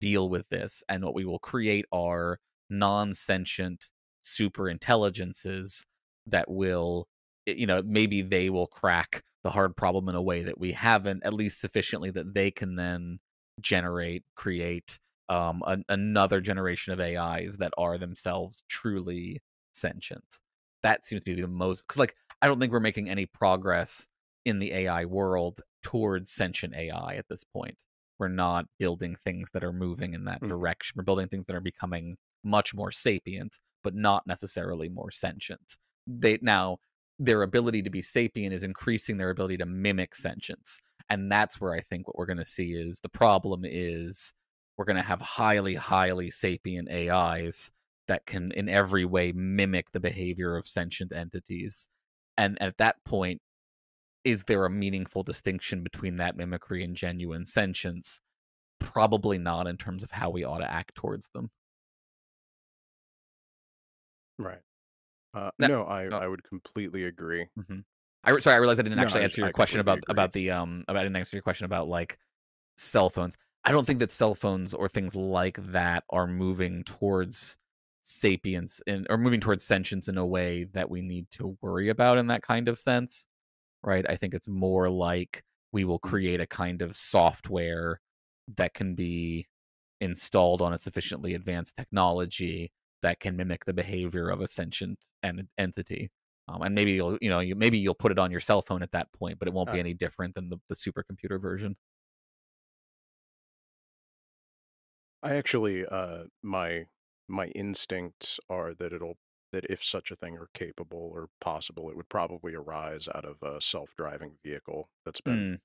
deal with this, and what we will create are non-sentient super intelligences that will, you know, maybe they will crack the hard problem in a way that we haven't, at least sufficiently that they can then generate, create um, an, another generation of AIs that are themselves truly sentient. That seems to be the most because, like, I don't think we're making any progress in the AI world towards sentient AI at this point. We're not building things that are moving in that Mhm. direction. We're building things that are becoming much more sapient, but not necessarily more sentient. They now their ability to be sapient is increasing their ability to mimic sentience, and that's where I think what we're going to see is the problem is we're going to have highly, highly sapient AIs that can, in every way, mimic the behavior of sentient entities. And at that point, is there a meaningful distinction between that mimicry and genuine sentience? Probably not in terms of how we ought to act towards them. Right. Uh, No- no, I, oh. I would completely agree. hmm I sorry, I realized I didn't No, actually I answer your I question about about the um about I didn't answer your question about like cell phones. I don't think that cell phones or things like that are moving towards sapience and or moving towards sentience in a way that we need to worry about in that kind of sense. Right? I think it's more like we will Mm. create a kind of software that can be installed on a sufficiently advanced technology that can mimic the behavior of a sentient en- entity. Um, and maybe you'll, you know, you, maybe you'll put it on your cell phone at that point, but it won't be Uh. any different than the, the supercomputer version. I actually, uh, my my instincts are that it'll that if such a thing are capable or possible, it would probably arise out of a self-driving vehicle that's been Mm,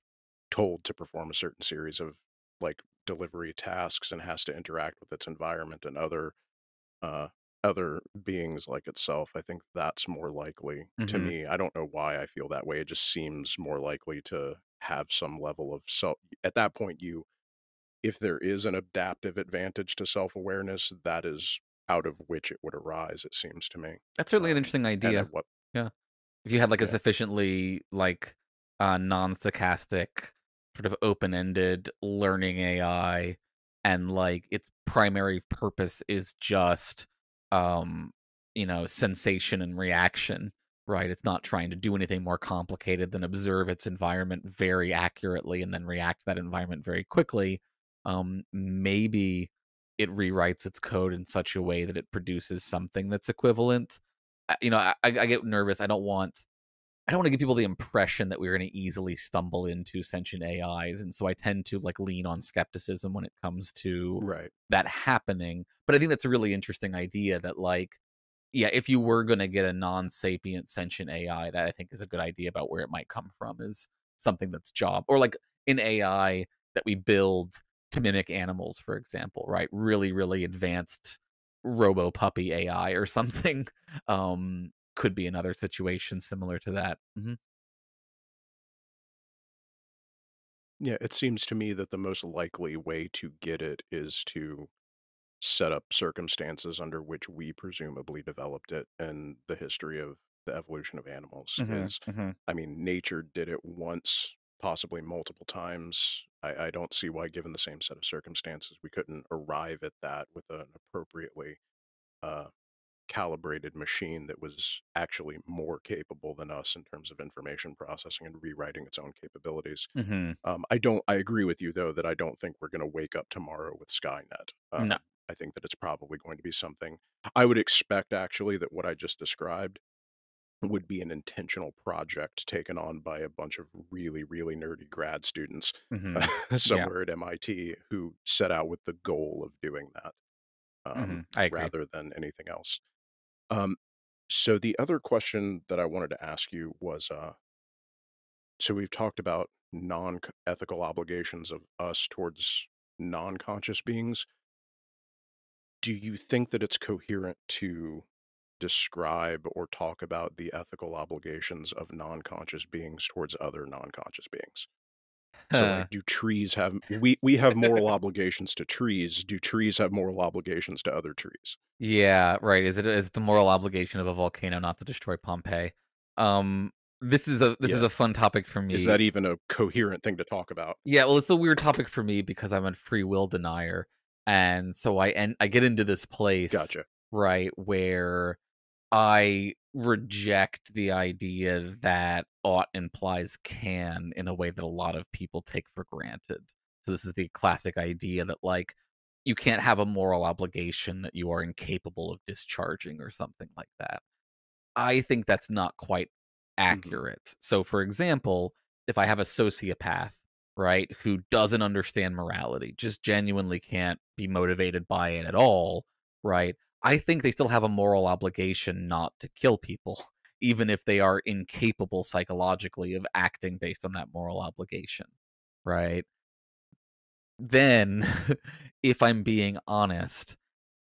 told to perform a certain series of like delivery tasks and has to interact with its environment and other uh other beings like itself. I think that's more likely to Mhm. me. I don't know why I feel that way. It just seems more likely to have some level of self at that point you if there is an adaptive advantage to self-awareness, that is out of which it would arise, it seems to me. that's certainly an Um, interesting idea. at what If you had like a sufficiently like uh, non-stochastic, sort of open-ended learning AI, and like its primary purpose is just, um, you know, sensation and reaction, right? It's not trying to do anything more complicated than observe its environment very accurately and then react to that environment very quickly. Um, maybe it rewrites its code in such a way that it produces something that's equivalent. You know, I, I get nervous. I don't want I don't want to give people the impression that we're going to easily stumble into sentient AIs, and so I tend to like lean on skepticism when it comes to right. that happening. But I think that's a really interesting idea that like yeah, if you were going to get a non-sapient sentient AI, that I think is a good idea about where it might come from is something that's job or like an AI that we build to mimic animals, for example, right? Really, really advanced robo puppy AI or something. Um, could be another situation similar to that. hmm Yeah, it seems to me that the most likely way to get it is to set up circumstances under which we presumably developed it and the history of the evolution of animals is I mean, nature did it once, possibly multiple times. I, I don't see why, given the same set of circumstances, we couldn't arrive at that with an appropriately uh, calibrated machine that was actually more capable than us in terms of information processing and rewriting its own capabilities. hmm Um, I don't. I agree with you though that I don't think we're going to wake up tomorrow with Skynet. Um, No. I think that it's probably going to be something. I would expect actually that what I just described would be an intentional project taken on by a bunch of really, really nerdy grad students hmm somewhere at MIT who set out with the goal of doing that. um, Mhm, I rather than anything else. Um, so the other question that I wanted to ask you was, uh, so we've talked about non-ethical obligations of us towards non-conscious beings. Do you think that it's coherent to describe or talk about the ethical obligations of non-conscious beings towards other non-conscious beings? So like do trees have we we have moral obligations to trees. Do trees have moral obligations to other trees? Yeah, right. Is it is the moral obligation of a volcano not to destroy Pompeii? Um, this is a this is a fun topic for me. Is that even a coherent thing to talk about? Yeah, well, it's a weird topic for me because I'm a free will denier, and so I and I get into this place Gotcha. right where I reject the idea that ought implies can in a way that a lot of people take for granted. So this is the classic idea that like you can't have a moral obligation that you are incapable of discharging or something like that. I think that's not quite mm-hmm. accurate. So for example, if I have a sociopath, right, who doesn't understand morality, just genuinely can't be motivated by it at all, right? I think they still have a moral obligation not to kill people, even if they are incapable psychologically of acting based on that moral obligation, right? Then, if I'm being honest,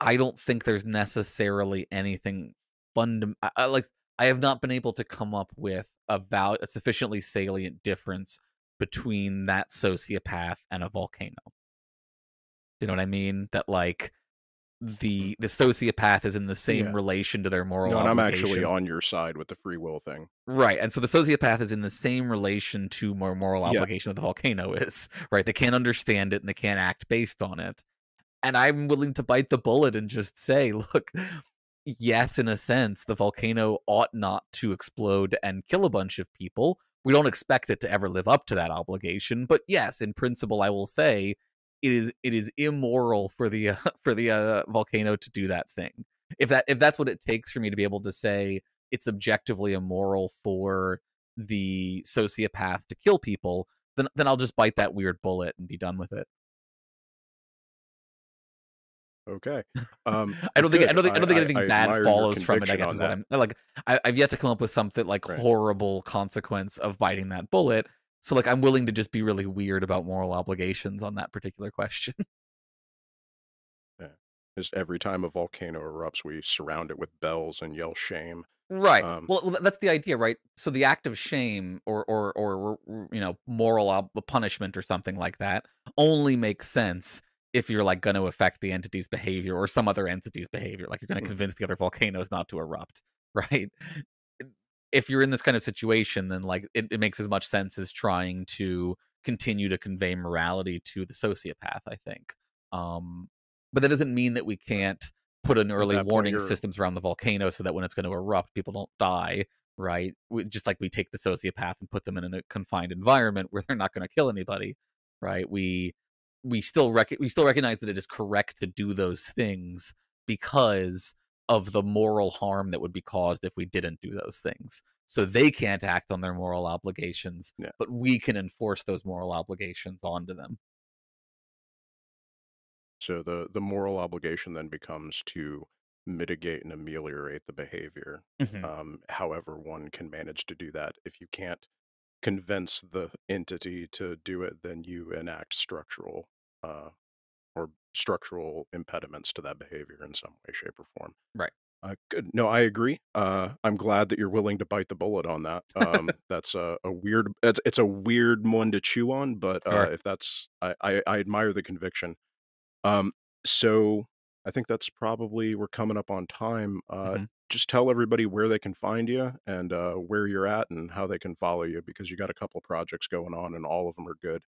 I don't think there's necessarily anything fundam I I like I have not been able to come up with a val a sufficiently salient difference between that sociopath and a volcano. You know what I mean? That like the the sociopath is in the same Yeah. relation to their moral No, and I'm actually on your side with the free will thing. Right, and so the sociopath is in the same relation to more moral Yeah. obligation that the volcano is, right? They can't understand it and they can't act based on it. And I'm willing to bite the bullet and just say, look, yes, in a sense, the volcano ought not to explode and kill a bunch of people. We don't expect it to ever live up to that obligation, but yes, in principle, I will say it is it is immoral for the uh, for the uh, volcano to do that thing. If that if that's what it takes for me to be able to say it's objectively immoral for the sociopath to kill people, then then I'll just bite that weird bullet and be done with it. Okay. Um, I don't think I don't think I don't think anything I bad follows from it. I guess is what that. I'm like. I, I've yet to come up with something like Right. horrible consequence of biting that bullet. So like I'm willing to just be really weird about moral obligations on that particular question. Yeah. Just every time a volcano erupts, we surround it with bells and yell shame. Right. Um, well, well, that's the idea, right? So the act of shame or or or you know moral ob- punishment or something like that only makes sense if you're like going to affect the entity's behavior or some other entity's behavior. Like you're going to Mm. convince the other volcanoes not to erupt, right? If you're in this kind of situation, then like it, it makes as much sense as trying to continue to convey morality to the sociopath. I think, um, but that doesn't mean that we can't put an early warning systems around the volcano so that when it's going to erupt, people don't die. Right, we, just like we take the sociopath and put them in a confined environment where they're not going to kill anybody. Right, we we still rec- we still recognize that it is correct to do those things because of the moral harm that would be caused if we didn't do those things. So they can't act on their moral obligations, Yeah. but we can enforce those moral obligations onto them. So the the moral obligation then becomes to mitigate and ameliorate the behavior. Mhm. Um, however, one can manage to do that. If you can't convince the entity to do it, then you enact structural uh, structural impediments to that behavior in some way, shape, or form. Right. Uh, good. No, I agree. Uh, I'm glad that you're willing to bite the bullet on that. Um, that's a, a weird. It's it's a weird one to chew on, but uh, if that's, I, I I admire the conviction. Um, so I think that's probably we're coming up on time. Uh, Mhm. Just tell everybody where they can find you and uh, where you're at and how they can follow you because you got a couple projects going on and all of them are good.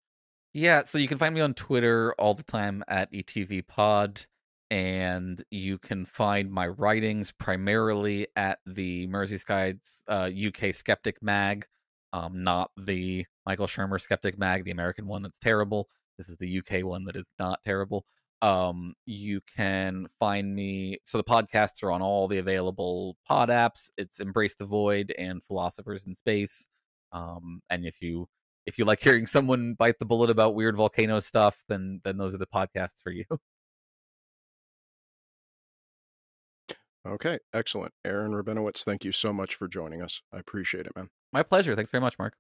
Yeah, so you can find me on Twitter all the time at ETV Pod, and you can find my writings primarily at the Merseyside's uh, UK Skeptic Mag, um, not the Michael Shermer Skeptic Mag, the American one that's terrible. This is the UK one that is not terrible. Um, you can find me. So the podcasts are on all the available pod apps. It's Embrace the Void and Philosophers in Space. Um, and if you if you like hearing someone bite the bullet about weird volcano stuff, then then those are the podcasts for you. Okay, excellent. Aaron Rabinowitz, thank you so much for joining us. I appreciate it, man. My pleasure. Thanks very much, Mark.